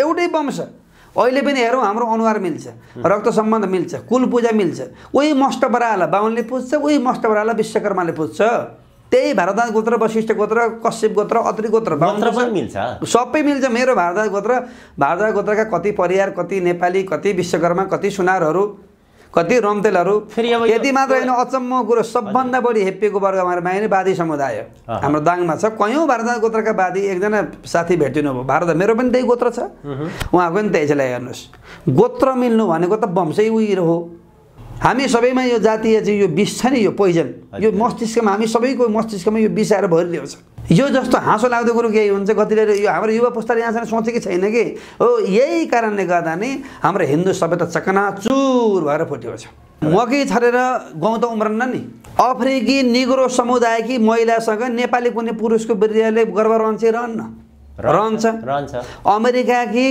एउटै वंश। अहिले पनि हेरौँ हाम्रो अनुहार मिल्छ रक्त सम्बन्ध मिल्छ कुल पूजा मिल्छ। उही मष्ट बराला बाहुनले पुज्छ उही मष्ट बराला विश्वकर्माले पुज्छ। त्यही भारद्वाज गोत्र वशिष्ठ गोत्र कश्यप गोत्र अत्रि गोत्र मिल्छ। सबै मिल्छ मेरो भारद्वाज गोत्र। भारद्वाज गोत्रका कति परिवार कति नेपाली कति विश्वकर्मा कति सुनारहरू। कति रम्तेलहरू? यति मात्र होइन अचम्म कुरो सबभन्दा बढी हेपिएको वर्ग हाम्रो माने वादी समुदाय। हाम्रो दाङमा छ। कयौँ भारद्वाज गोत्रका वादी एकजना साथी भेटिनु भयो। भारत मेरो पनि त्यही गोत्र छ। उहाँको पनि त्यही ल्याइ हेर्नुहोस्। गोत्र मिल्नु भनेको त वंशै उयो हो। हामी सबैमा यो जातीय चाहिँ यो विष छ नि यो पोइजन। यो। मस्तिष्कमा हामी सबैको मस्तिष्कमा यो विष आएर भरिदिएको छ। यो जस्तो हाँसो लाग्दो कुरो केही हुन्छ कतिले यो हाम्रो युवा पुस्ताले यहाँसम्म सोचेकै छैन कि? हो यही कारणले गर्दा नै हाम्रो हिन्दू सभ्यता चकनाचुर भएर फुटेको छ। मकै छरेर गाउँ त उम्रन्न नि अफ्रिकी निग्रो समुदायकी महिलासँग नेपाली कुनै पुरुषको वृद्धले गर्व रहन्छ रहन्न? रहन्छ। रहन्छ। अमेरिकाकी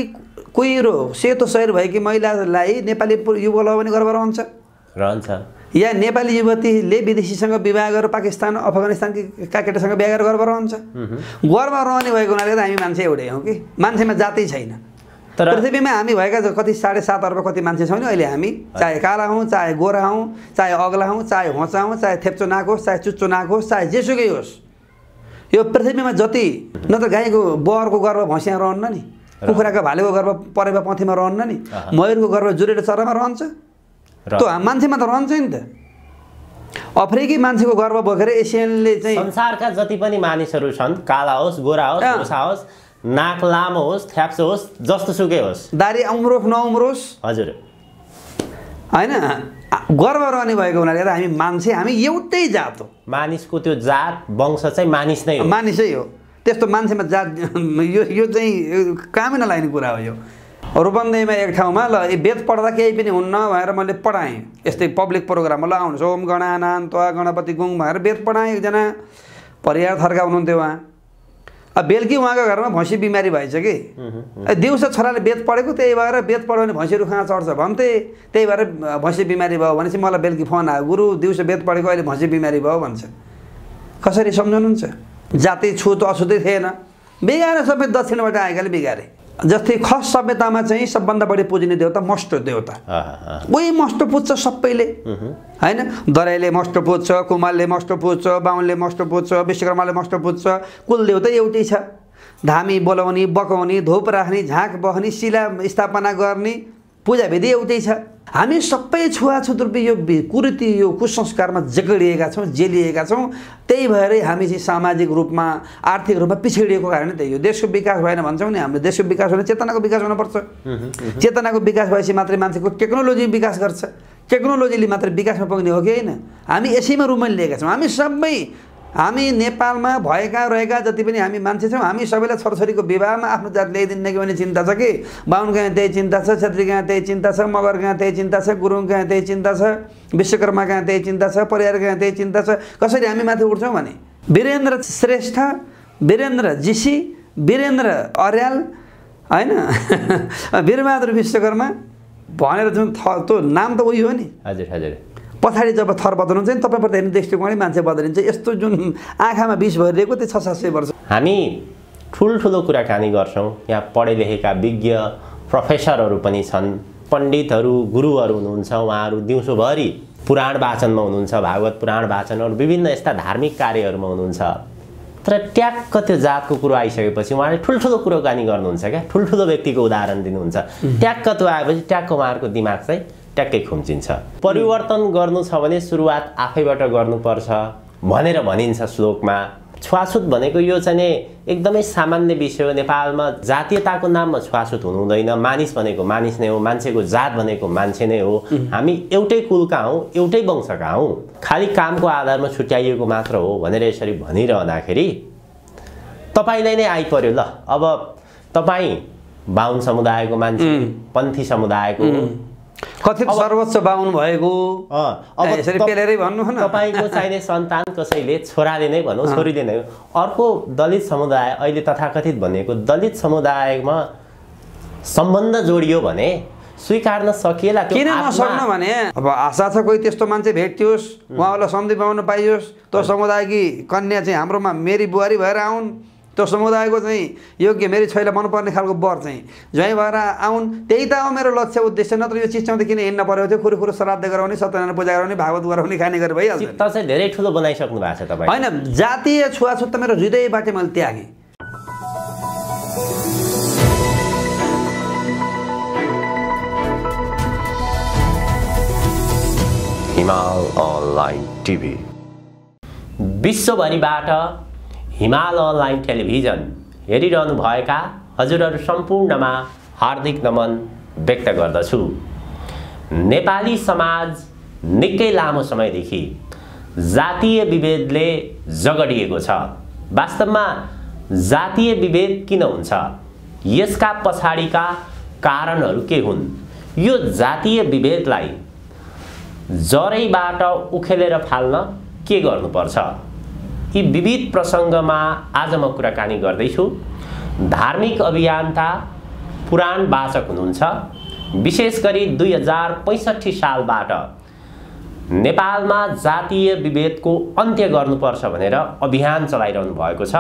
कुहिरो सेतो शरीर भएकी महिलालाई नेपाली युवकलाई पनि गर्व रहन्छ। रहन्छ। या नेपाली युवतीले विदेशीसँग विवाह गरेर पाकिस्तान अफगानिस्तानकी का केटासँग बिहा गरेर गर्व रहन्छ। गर्व रहने भएको हुनाले त हामी मान्छे एउटै हौँ कि? मान्छेमा जातै छैन। तर पृथ्वीमा हामी भएका कति साढे सात अर्ब कति मान्छे छौँ नि अहिले हामी। चाहे काला हौँ चाहे गोरा हौँ चाहे अग्ला हौँ चाहे होचा हौँ चाहे थेप्चो नाक होस् चाहे चुच्चो नाक होस् चाहे जेसुकै होस्। यो पृथ्वीमा जति न त गाईको बहरको गर्व भैँसिया रहन्न नि कुखुराको भालेको गर्व परेवा पथीमा रहन्न नि। मयुरको गर्व जुरेर चरामा रहन्छ। त्यो मान्छेमा त रहन्छ नि त। अफ्रिकी मान्छेको गर्व बोकेर एसियनले चाहिँ संसारका जति पनि मानिसहरू छन् काला होस् गोरा होस्। भुसा होस् नाक लामो होस् थ्याप्सो होस् जस्तो सुकै होस्। दारी उम्रोस् नउम्रोस् हजुर। होइन गर्व रहने भएको हुनाले हामी मान्छे हामी एउटै जात हो। मानिसको त्यो जात वंश चाहिँ मानिस नै हो। मानिसै हो। त्यस्तो मान्छेमा जात यो यो चाहिँ कामै नलाग्ने कुरा हो यो। रूपन्देहीमा एक ठाउँमा ल वेद पढ्दा केही पनि हुन्न भनेर मैले पढाएँ। यस्तै पब्लिक प्रोग्राममा ल आउनुहोस् ओम गणानान त्वा गणपति गुङ भनेर वेद पढाएँ एकजना। परिवार थर्का हुनुहुन्थ्यो उहाँ। अब बेलुकी उहाँको घरमा भैँसी बिमारी भएछ कि? दिउँसो छोराले वेद पढेको त्यही भएर वेद पढ्यो भने भैँसीहरू कहाँ चढ्छ भन्थे। त्यही भएर भैँसी बिमारी भयो भनेपछि मलाई बेलुकी फोन आयो गुरु दिउँसो वेद पढेको अहिले भैँसी बिमारी भयो भन्छ। कसरी सम्झाउनुहुन्छ जाति छुत अछुतै थिएन। बिगारे सबै दक्षिणबाट आएकाले बिगारे। जस्तै खस सभ्यतामा चाहिँ सबभन्दा बढी पुज्ने देवता मस्ट अँ। उही मस्ट पुज्छ सबैले। होइन? दराईले मस्ट पुज्छ कुमारले मस्ट पुज्छ बाहुनले मस्ट पुज्छ विश्वकर्माले मस्ट पुज्छ कुल देवता एउटै छ। धामी बोलाउने बकाउने धोप राख्ने झाँक बहने शिला स्थापना गर्ने पूजाविधि एउटै छ। हामी सबै छुवाछुत यो कुरीति यो कुसंस्कारमा जगडिएका छौँ जेलिएका छौँ। त्यही भएरै हामी चाहिँ सामाजिक रूपमा आर्थिक रूपमा पिछडिएको कारण त्यही हो देशको विकास भएन भन्छौँ नि। हाम्रो देशको विकास भने चेतनाको विकास हुनुपर्छ चेतनाको विकास भएपछि मात्रै मान्छेको टेक्नोलोजी विकास गर्छ। टेक्नोलोजीले मात्रै विकासमा पुग्ने हो कि होइन? हामी यसैमा रुमल लिएका छौँ। हामी सबै हामी नेपालमा भएका रहेका जति पनि हामी मान्छे छौँ हामी सबैलाई छोराछोरीको विवाहमा आफ्नो जात ल्याइदिन्न कि भन्ने चिन्ता छ कि? बाहुनको यहाँ त्यही चिन्ता छ छेत्रीको यहाँ त्यही चिन्ता छ मगरको यहाँ त्यही चिन्ता छ गुरुङको यहाँ त्यही चिन्ता छ विश्वकर्माको यहाँ त्यही चिन्ता छ परिवारको यहाँ त्यही चिन्ता छ कसरी हामी माथि उठ्छौँ भने? वीरेन्द्र श्रेष्ठ वीरेन्द्र जीसी वीरेन्द्र अर्याल होइन? वीरबहादुर विश्वकर्मा भनेर जुन थ त्यो नाम त उयो हो नि। हजुर हजुर। पछाडि जब थर बदल्नुहुन्छ नि तपाईँबाट हेर्ने दृष्टिकोणै मान्छे बदलिन्छ। यस्तो जुन आँखामा विष भरिरहेको त्यो छ सात सय वर्ष। हामी ठुल्ठुलो कुराकानी गर्छौँ। यहाँ पढे लेखेका विज्ञ प्रोफेसरहरू पनि छन् पण्डितहरू गुरुहरू हुनुहुन्छ उहाँहरू दिउँसोभरि पुराण वाचनमा हुनुहुन्छ भागवत पुराण वाचनहरू विभिन्न यस्ता धार्मिक कार्यहरूमा हुनुहुन्छ। तर ट्याक्क त्यो जातको कुरो आइसकेपछि उहाँले ठुल्ठुलो कुरोकानी गर्नुहुन्छ क्या। ठुल्ठुलो व्यक्तिको उदाहरण दिनुहुन्छ। ट्याक्क त्यो आएपछि ट्याक्क उहाँहरूको दिमाग चाहिँ ट्याक्कै खुम्चिन्छ। परिवर्तन गर्नु छ भने सुरुवात आफैबाट गर्नुपर्छ भनेर भनिन्छ श्लोकमा। छुवाछुत भनेको यो चाहिँ नि एकदमै सामान्य विषय हो। नेपालमा जातीयताको नाममा छुवाछुत हुनु हुँदैन। मानिस भनेको मानिस नै हो मान्छेको जात भनेको मान्छे नै हो। हामी एउटै कुलका हौँ एउटै वंशका हौँ। खालि कामको आधारमा छुट्याइएको मात्र हो भनेर यसरी भनिरहँदाखेरि तपाईँलाई नै आइपर्यो ल अब तपाईँ बाहुन समुदायको मान्छे पन्थी समुदायको। कथित सर्वोच्च बाहुन भएको? तपाईँको चाहिने सन्तान कसैले? छोराले नै भनौँ छोरीले नै अर्को दलित समुदाय अहिले तथाकथित भनेको दलित समुदायमा सम्बन्ध जोडियो भने स्वीकार्न सकिएला किन नसक्नु भने? अब आशा छ कोही त्यस्तो मान्छे भेटियोस् उहाँलाई सन्धि पाउन पाइयोस्। त्यो समुदायकी कन्या चाहिँ हाम्रोमा मेरी बुहारी भएर आउन्। त्यो समुदायको चाहिँ योग्य मेरी छोइलाई मनपर्ने खालको वर चाहिँ ज्वाइँ भएर आउन्। त्यही त हो मेरो लक्ष्य उद्देश्य। नत्र यो चिज चाहिँ किन हिँड्न पऱ्यो। थियो खुरु खुरु श्राद्ध गराउने सत्यनारायण पूजा गराउने भागवत गराउने खाने गरेर भइहाल्छ। चाहिँ धेरै ठुलो बनाइसक्नु भएको छ तपाईँ। होइन जातीय छुवाछुत त मेरो हृदयबाट मैले त्यागेँ। हिमाल अनलाइन टिभी। विश्वभरिबाट हिमाल अनलाइन टेलिभिजन हेरिरहनुभएका हजुरहरू सम्पूर्णमा हार्दिक नमन व्यक्त गर्दछु। नेपाली समाज निकै लामो समयदेखि जातीय विभेदले जगडिएको छ। वास्तवमा जातीय विभेद किन हुन्छ? यसका पछाडिका कारणहरू के हुन्? यो जातीय विभेदलाई जरैबाट उखेलेर फाल्न के गर्नुपर्छ? यी विविध प्रसङ्गमा आज म कुराकानी गर्दैछु। धार्मिक अभियन्ता पुराण वाचक हुनुहुन्छ। विशेष गरी दुई हजार पैँसठी सालबाट नेपालमा जातीय विभेदको अन्त्य गर्नुपर्छ भनेर अभियान चलाइरहनु भएको छ।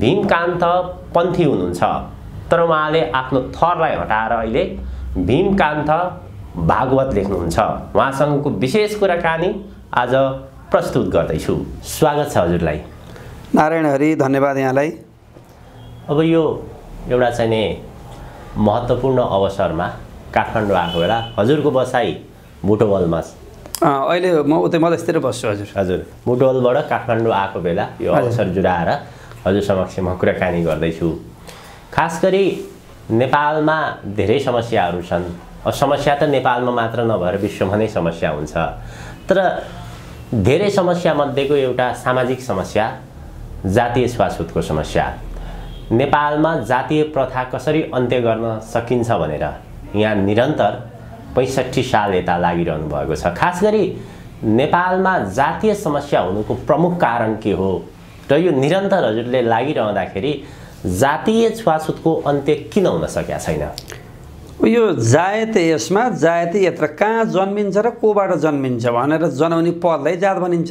भीमकान्त पन्थी हुनुहुन्छ। तर उहाँले आफ्नो थरलाई हटाएर अहिले भीमकान्त भागवत लेख्नुहुन्छ। उहाँसँगको विशेष कुराकानी आज प्रस्तुत गर्दैछु। स्वागत छ हजुरलाई। नारायण हरि धन्यवाद यहाँलाई। अब यो एउटा चाहिँ नि महत्त्वपूर्ण अवसरमा काठमाडौँ आएको बेला हजुरको बसाइ। अँ, अहिले म उतै मधेसतिर बस्छु हजुर। हजुर बुटोलबाट काठमाडौँ आएको बेला यो। अवसर जुराएर हजुर समक्ष म कुराकानी गर्दैछु। खास गरी नेपालमा धेरै समस्याहरू छन्। समस्या त नेपालमा मात्र नभएर विश्वमा नै समस्या हुन्छ। तर धेरै समस्यामध्येको एउटा सामाजिक समस्या जातीय छुवाछुतको समस्या। नेपालमा जातीय प्रथा कसरी अन्त्य गर्न सकिन्छ भनेर यहाँ निरन्तर पैँसठी साल यता लागिरहनु भएको छ। खास गरी नेपालमा जातीय समस्या हुनुको प्रमुख कारण के हो र यो निरन्तर हजुरले लागिरहँदाखेरि जातीय छुवाछुतको अन्त्य किन हुन सकेका छैन? यो जायत यसमा जायत यत्र कहाँ जन्मिन्छ र कोबाट जन्मिन्छ भनेर जनाउने पदलाई जात भनिन्छ।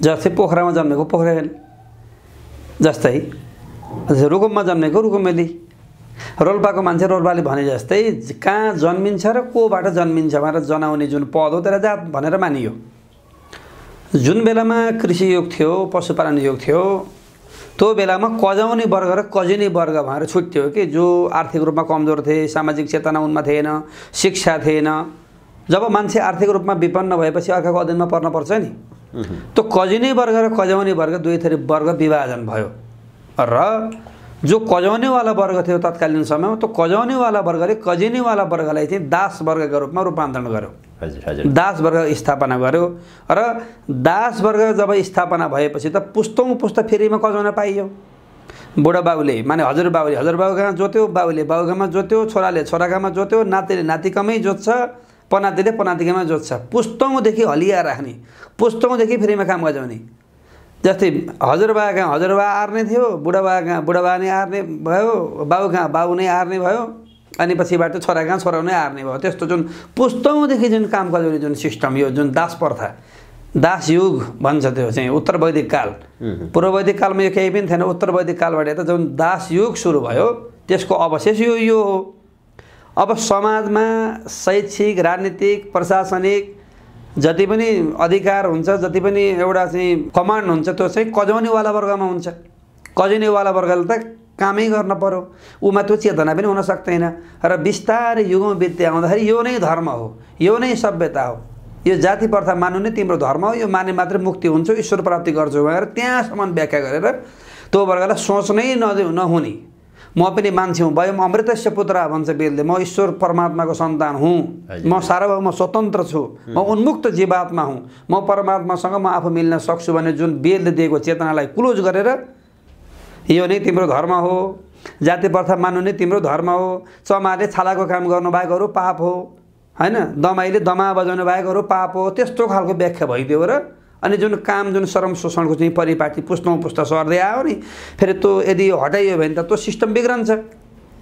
जस्तै पोखरामा जन्मेको पोखरेल। जस्तै रुकुममा जन्मेको रुकुमेली। रोल्पाको मान्छे रोल्पाले भने जस्तै कहाँ जन्मिन्छ र कोबाट जन्मिन्छ भनेर जनाउने जुन पद हो त्यसलाई जात भनेर मानियो। जुन बेलामा कृषि युग थियो पशुपालन युग थियो त्यो बेलामा कजाउने वर्ग र कजिने वर्ग भनेर छुट्यो कि जो आर्थिक रूपमा कमजोर थिए सामाजिक चेतना उनमा थिएन शिक्षा थिएन जब मान्छे आर्थिक रूपमा विपन्न भएपछि अर्काको अधीनमा पर्न पर्छ नि। त्यो कजिने वर्ग र कजाउने वर्ग दुई थरी वर्ग विभाजन भयो। र जो कजाउनेवाला वर्ग थियो तत्कालीन समयमा त्यो कजाउनेवाला वर्गले कजिनेवाला वर्गलाई चाहिँ दास वर्गका रूपमा रूपान्तरण गर्यो। दास वर्ग स्थापना गर्यो र दास वर्ग जब स्थापना भएपछि त पुस्तौँ पुस्ता फेरिमा कजाउन पाइयो? बुढा बाबुले माने हजुर बाबुले हजुर बाबुगामा जोत्यो? बाबुले बाबुगामा जोत्यो छोराले छोरागामा जोत्यो नातिले नातिकामै जोत्छ पनातिले पनातिकामा जोत्छ। पुस्तौँदेखि हलिया राख्ने पुस्तौँदेखि फेरिमा काम गजाउने। जस्तै हजुरबा कहाँ हजुरबा आर्ने थियो बुढाबा कहाँ बुढाबा नै आर्ने भयो बाबु कहाँ बाबु नै आर्ने भयो। अनि पछिबाट छोरा कहाँ छोरा नै आर्ने भयो। त्यस्तो जुन पुस्तौँदेखि जुन काम गजाउने जुन सिस्टम यो जुन दास प्रथा दास युग भन्छ त्यो चाहिँ उत्तर वैदिक काल। पूर्व वैदिक कालमा यो केही पनि थिएन। उत्तर वैदिक कालबाट त जुन दास युग सुरु भयो त्यसको अवशेष यो यो हो। अब समाजमा शैक्षिक राजनीतिक प्रशासनिक जति पनि अधिकार हुन्छ जति पनि एउटा चाहिँ कमान्ड हुन्छ त्यो चाहिँ कजाउनेवाला वर्गमा हुन्छ। कजाउनेवाला वर्गले त कामै गर्न पर्यो। उमा त्यो चेतना पनि हुन सक्दैन। र बिस्तारै युगौँ बित्दै आउँदाखेरि यो नै धर्म हो। यो नै सभ्यता हो। यो जाति प्रथा मान्नु नै तिम्रो धर्म हो। यो माने मात्रै मुक्ति हुन्छ। ईश्वर प्राप्ति गर्छु भनेर त्यहाँसम्म व्याख्या गरेर त्यो वर्गलाई सोच नै नदे नहुने। म पनि मान्छे हुँ। वयम अमृतस्य पुत्र भन्छ वेदले। म ईश्वर परमात्माको सन्तान हुँ। म सार्वभौम स्वतन्त्र छु। म उन्मुक्त जीवात्मा हुँ। म परमात्मासँग म आफू मिल्न सक्छु भने जुन वेदले दिएको चेतनालाई क्लोज गरेर यो नै तिम्रो धर्म हो। जाति प्रथा मान्नु नै तिम्रो धर्म हो। चमारले छालाको काम गर्नु बाहेकहरू पाप हो। होइन? दमाईले दमा बजाउनु बाहेकहरू पाप हो। त्यस्तो खालको व्याख्या भइदियो र। अनि जुन काम जुन श्रम शोषणको चाहिँ परिपाटी पुस्तौँ पुस्ता सर्दै आयो नि फेरि त्यो यदि हटाइयो भने त त्यो सिस्टम बिग्रन्छ।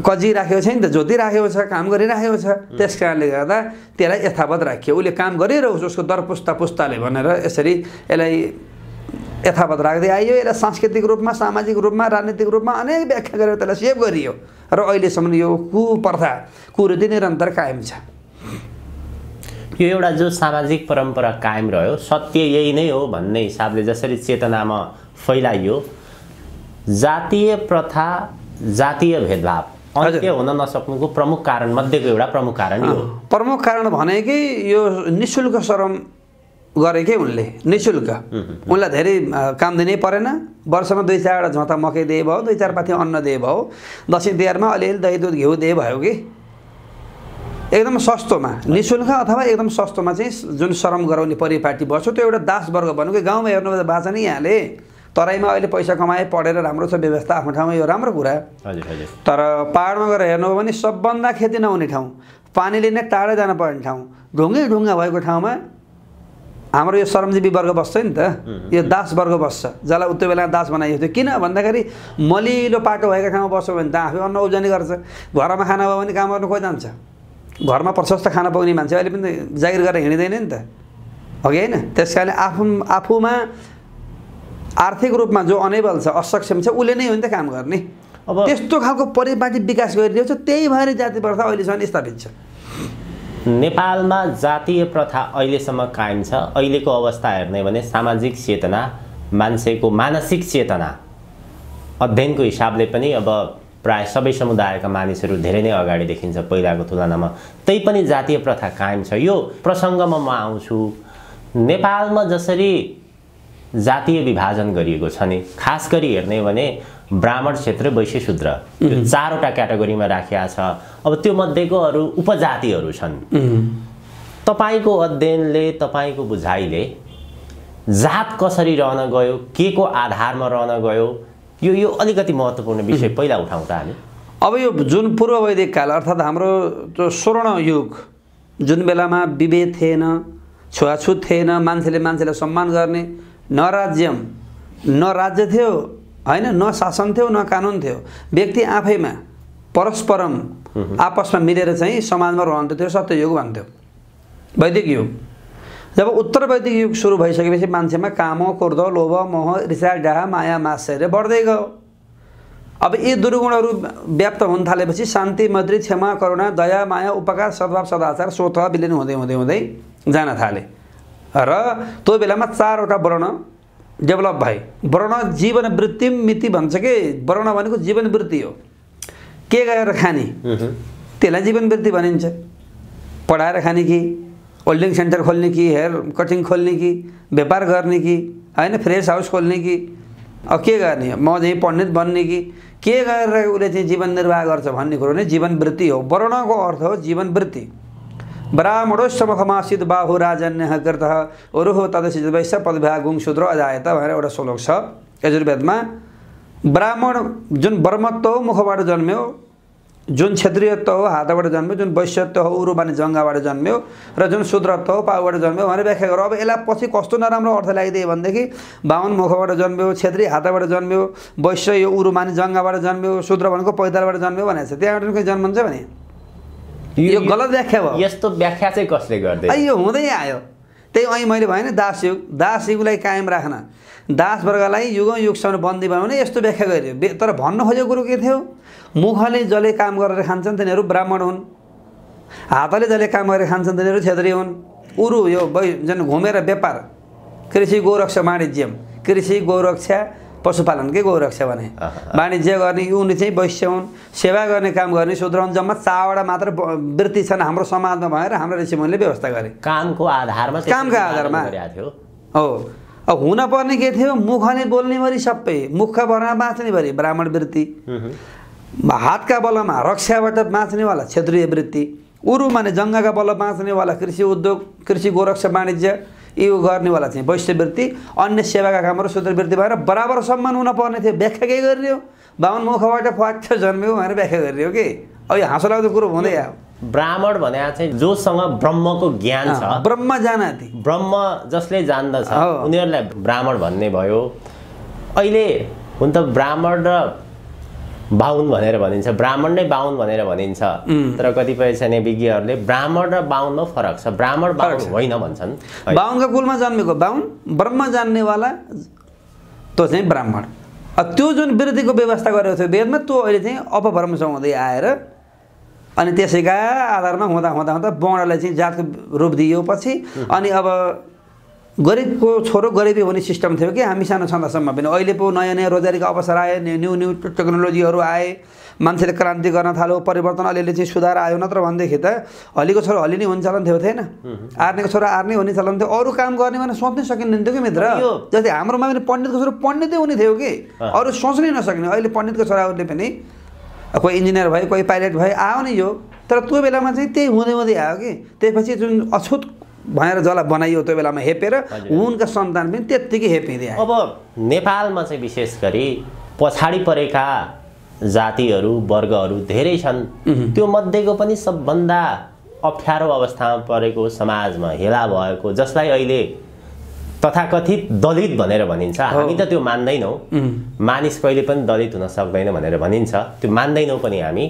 कजिराखेको छ नि त जोतिराखेको छ काम गरिराखेको छ। त्यस कारणले गर्दा त्यसलाई यथावत राखियो। उसले काम गरिरहोस् उसको दर पुस्ता पुस्ताले भनेर यसरी यसलाई यथावत राख्दै आइयो यसलाई सांस्कृतिक रूपमा सामाजिक रूपमा राजनीतिक रूपमा अनेक व्याख्या गरेर त्यसलाई सेभ गरियो र अहिलेसम्म यो कुप्रथा कुरीति निरन्तर कायम छ यो एउटा जो सामाजिक परम्परा कायम रह्यो सत्य यही नै हो भन्ने हिसाबले जसरी चेतनामा फैलाइयो जातीय प्रथा जातीय भेदभाव अन्त्य। हुन नसक्नुको प्रमुख कारण मध्येको एउटा प्रमुख कारण यो हो। प्रमुख कारण भने कि यो निशुल्क श्रम गरेकै उनले निशुल्क। उनलाई धेरै काम दिनै परेन। वर्षमा दुई चारवटा झोता मकै दिए भयो दुई चार पाथी अन्न दिए भयो। दसैँ तिहारमा अलिअलि दही दुध घिउ दिए भयो कि? एकदम सस्तोमा। निशुल्क अथवा एकदम सस्तोमा चाहिँ जुन श्रम गराउने परिपाटी बस्यो त्यो एउटा दास वर्ग भन्नु कि? गाउँमा हेर्नु बाचा नि यहाँले। तराईमा अहिले पैसा कमाए पढेर राम्रो छ व्यवस्था आफ्नो ठाउँमा यो राम्रो कुरा। तर पाहाडमा गएर हेर्नु हो भने सबभन्दा खेती नहुने ठाउँ। पानीले नै टाढा जानुपर्ने ठाउँ। ढुङ्गै ढुङ्गा भएको ठाउँमा हाम्रो यो श्रमजीवी वर्ग बस्छ नि त। यो दास वर्ग बस्छ। जसलाई त्यो बेला दास बनाइएको थियो। किन? भन्दाखेरि मलिलो पाटो भएको ठाउँमा बस्यो भने त आफै अन्न उब्जनी गर्छ। घरमा खाना भयो भने काम गर्नु खोइ जान्छ। घरमा प्रशस्त खाना पाउने मान्छे अहिले पनि जागिर गरेर हिँडिँदैन नि त। अघि होइन? त्यस कारणले आफू आफूमा आर्थिक रूपमा जो अनेबल छ असक्षम छ उसले नै हो नि त काम गर्ने। अब- त्यस्तो खालको परिपाटी विकास गरिदिएको छ त्यही भएर जाति प्रथा अहिलेसम्म स्थापित छ। नेपालमा जातीय प्रथा अहिलेसम्म कायम छ। अहिलेको अवस्था हेर्ने भने सामाजिक चेतना मान्छेको मानसिक चेतना अध्ययनको हिसाबले पनि अब प्राय सबै समुदायका मानिसहरू धेरै नै अगाडि देखिन्छ पहिलाको तुलनामा। त्यही पनि जातीय प्रथा कायम छ। यो प्रसङ्गमा म आउँछु। नेपालमा जसरी जातीय विभाजन गरिएको छ नि खास गरी हेर्ने भने ब्राह्मण क्षेत्र वैश्य शूद्र यो चारवटा क्याटेगोरीमा राखिया छ। अब त्यो मध्येको अरू उपजातिहरू छन्। तपाईँको अध्ययनले तपाईँको बुझाइले जात कसरी रहन गयो के को आधारमा रहन गयो यो यो अलिकति महत्त्वपूर्ण विषय पहिला उठाउँ त हामी। अब यो जुन पूर्व वैदिक काल अर्थात् हाम्रो त्यो स्वर्ण युग जुन बेलामा विभेद थिएन छुवाछुत थिएन मान्छेले मान्छेलाई सम्मान गर्ने न राज्यम न राज्य थियो होइन न शासन थियो न कानुन थियो। व्यक्ति आफैमा परस्परम आपसमा मिलेर चाहिँ समाजमा रहन्थ्यो त्यो सत्ययुग भन्थ्यो। वैदिक युग। जब उत्तर वैदिक युग सुरु भइसकेपछि मान्छेमा काम क्रोध लोभ मोह रिसा डाहा माया मात्सर्य बढ्दै गयो। अब यी दुर्गुणहरू व्याप्त हुन थालेपछि शान्ति मैत्री क्षमा करुणा दया माया उपकार सद्भाव सदाचार स्वत विलिन हुँदै हुँदै हुँदै जान थाले। र त्यो बेलामा चारवटा वर्ण डेभलप भए वर्ण जीवन वृत्ति मिति भन्छ कि वर्ण भनेको जीवन वृत्ति हो। के गरेर खाने त्यसलाई जीवन वृत्ति भनिन्छ पढाएर खाने कि होल्डिङ सेन्टर खोल्ने कि हेयर कटिङ खोल्ने कि व्यापार गर्ने कि होइन फ्रेस हाउस खोल्ने कि। अब के गर्ने म चाहिँ पण्डित बन्ने कि। के गरेर उसले चाहिँ जीवन निर्वाह गर्छ भन्ने कुरो नै जीवन वृत्ति हो। वर्णको अर्थ हो जीवन वृत्ति ब्राह्मणोश्च मुखमासित बाहु राजन्य कृत उरुह तदसित वैश्य पदभ्या गुङ शूद्र अजायत। भनेर एउटा श्लोक छ। यजुर्वेदमा ब्राह्मण जुन ब्रह्मत्व हो मुखबाट जन्म्यो जुन क्षेत्रीयत्व हातबाट जन्म्यो जुन वैश्यत्व हो उरु बानी जङ्गाबाट जन्म्यो र जुन शूद्रत्व हो पाउबाट जन्म्यो भनेर व्याख्या गरौँ अब यसलाई पछि कस्तो नराम्रो अर्थ लगाइदियो भनेदेखि बाहुन मुखबाट जन्म्यो क्षेत्री हातबाट जन्म्यो वैश्य यो उरु मानि जङ्गाबाट जन्म्यो शूद्र भनेको पैतालबाट जन्म्यो भनेको छ। त्यहाँबाट जन्मन्छ भने। यो गलत व्याख्या भयो। यस्तो व्याख्या चाहिँ कसले गर्दै? यो हुँदै आयो। त्यही अहिले मैले भने दास युग। दास युगलाई कायम राख्न। दास वर्गलाई युगौँ युगसम्म बन्दी बनाउने यस्तो व्याख्या गरियो। बे- तर भन्नु खोजेको कुरो के थियो? मुखले जसले काम गरेर खान्छन् तिनीहरू ब्राह्मण हुन्। हातले जसले काम गरेर खान्छन् तिनीहरू क्षेत्रीय हुन्। उरु यो वै जुन घुमेर व्यापार। कृषि गोरक्षा वाणिज्यम। कृषि गोरक्षा पशुपालनकै गोरक्षा भने। वाणिज्य गर्ने उनी चाहिँ वैश्य हुन् सेवा गर्ने काम गर्ने शूद्र हुन् जम्मा चारवटा मात्र वृत्ति छन् हाम्रो समाजमा भएर हाम्रो ऋषिमुनिले व्यवस्था गरे। कामको आधारमा कामका आधारमा। हो। अब हुनपर्ने के थियो? मुखले बोल्ने भरि सबै मुखका बलमा बाँच्ने भरि ब्राह्मण वृत्ति। हातका बलमा रक्षाबाट बाँच्नेवाला क्षेत्रीय वृत्ति। उरु माने जङ्गाका बल बाँच्नेवाला कृषि उद्योग कृषि गोरक्षा वाणिज्य यो गर्नेवाला चाहिँ वैश्य वृत्ति अन्य सेवाका कामहरू शूद्र वृत्ति भएर बराबर सम्मान हुन पर्ने थियो व्याख्या के गरियो बाहुन मुखबाट फ्वाक्क जन्मियो भनेर व्याख्या गरियो कि? अब यो हाँसो लाग्दो कुरो हुँदै आयो। ब्राह्मण भने चाहिँ जोसँग ब्रह्मको ज्ञान छ। ब्रह्म जानाति। ब्रह्म जसले जान्दछ। उनीहरूलाई ब्राह्मण भन्ने भयो। अहिले हुन त ब्राह्मण र बाहुन भनेर भनिन्छ ब्राह्मण नै बाहुन भनेर भनिन्छ। तर कतिपय छैन विज्ञहरूले ब्राह्मण र बाहुनमा फरक छ। ब्राह्मण बाहुन। होइन भन्छन्। बाहुनका कुलमा जन्मेको बाहुन ब्रह्म जान्नेवाला त्यो चाहिँ ब्राह्मण। त्यो जुन वृद्धिको व्यवस्था गरेको थियो वेदमा त्यो अहिले चाहिँ अपभ्रंश हुँदै आएर अनि त्यसैका आधारमा हुँदा हुँदा हुँदा वर्णलाई चाहिँ जातको रूप दियो पछि अनि अब गरिबको छोरो गरिबी हुने सिस्टम थियो कि हामी सानो छँदासम्म पनि। अहिले पो नयाँ नयाँ रोजगारीको अवसर आए न्यु न्यू टेक्नोलोजीहरू आए मान्छेले क्रान्ति गर्न थाल्यो परिवर्तन अलिअलि चाहिँ सुधार आयो नत्र भनेदेखि त हलीको छोरो हली नै हुने चलन थियो थिएन? आर्नेको छोरो आर्नै हुने चलन थियो। अरू काम गर्ने भने सोच्नै सकिँदैन थियो कि मित्र? जस्तै हाम्रोमा पनि पण्डितको छोरो पण्डितै हुने थियो कि। अरू सोच्नै नसक्ने। अहिले पण्डितको छोराहरूले पनि कोही इन्जिनियर भयो कोही पाइलट भयो आयो नि यो। तर त्यो बेलामा चाहिँ त्यही हुँदै हुँदै आयो कि। त्यसपछि जुन अछुत भएर जसलाई बनाइयो त्यो बेलामा हेपेर। उनका सन्तान पनि त्यत्तिकै हेपिँदै अब नेपालमा चाहिँ विशेष गरी पछाडि परेका जातिहरू वर्गहरू धेरै छन्। त्यो मध्येको पनि सबभन्दा अप्ठ्यारो अवस्थामा परेको समाजमा हेला भएको जसलाई अहिले तथाकथित दलित भनेर भनिन्छ। हामी त त्यो मान्दैनौँ। मानिस कहिले पनि दलित हुन सक्दैन भनेर भनिन्छ। त्यो मान्दैनौँ पनि हामी।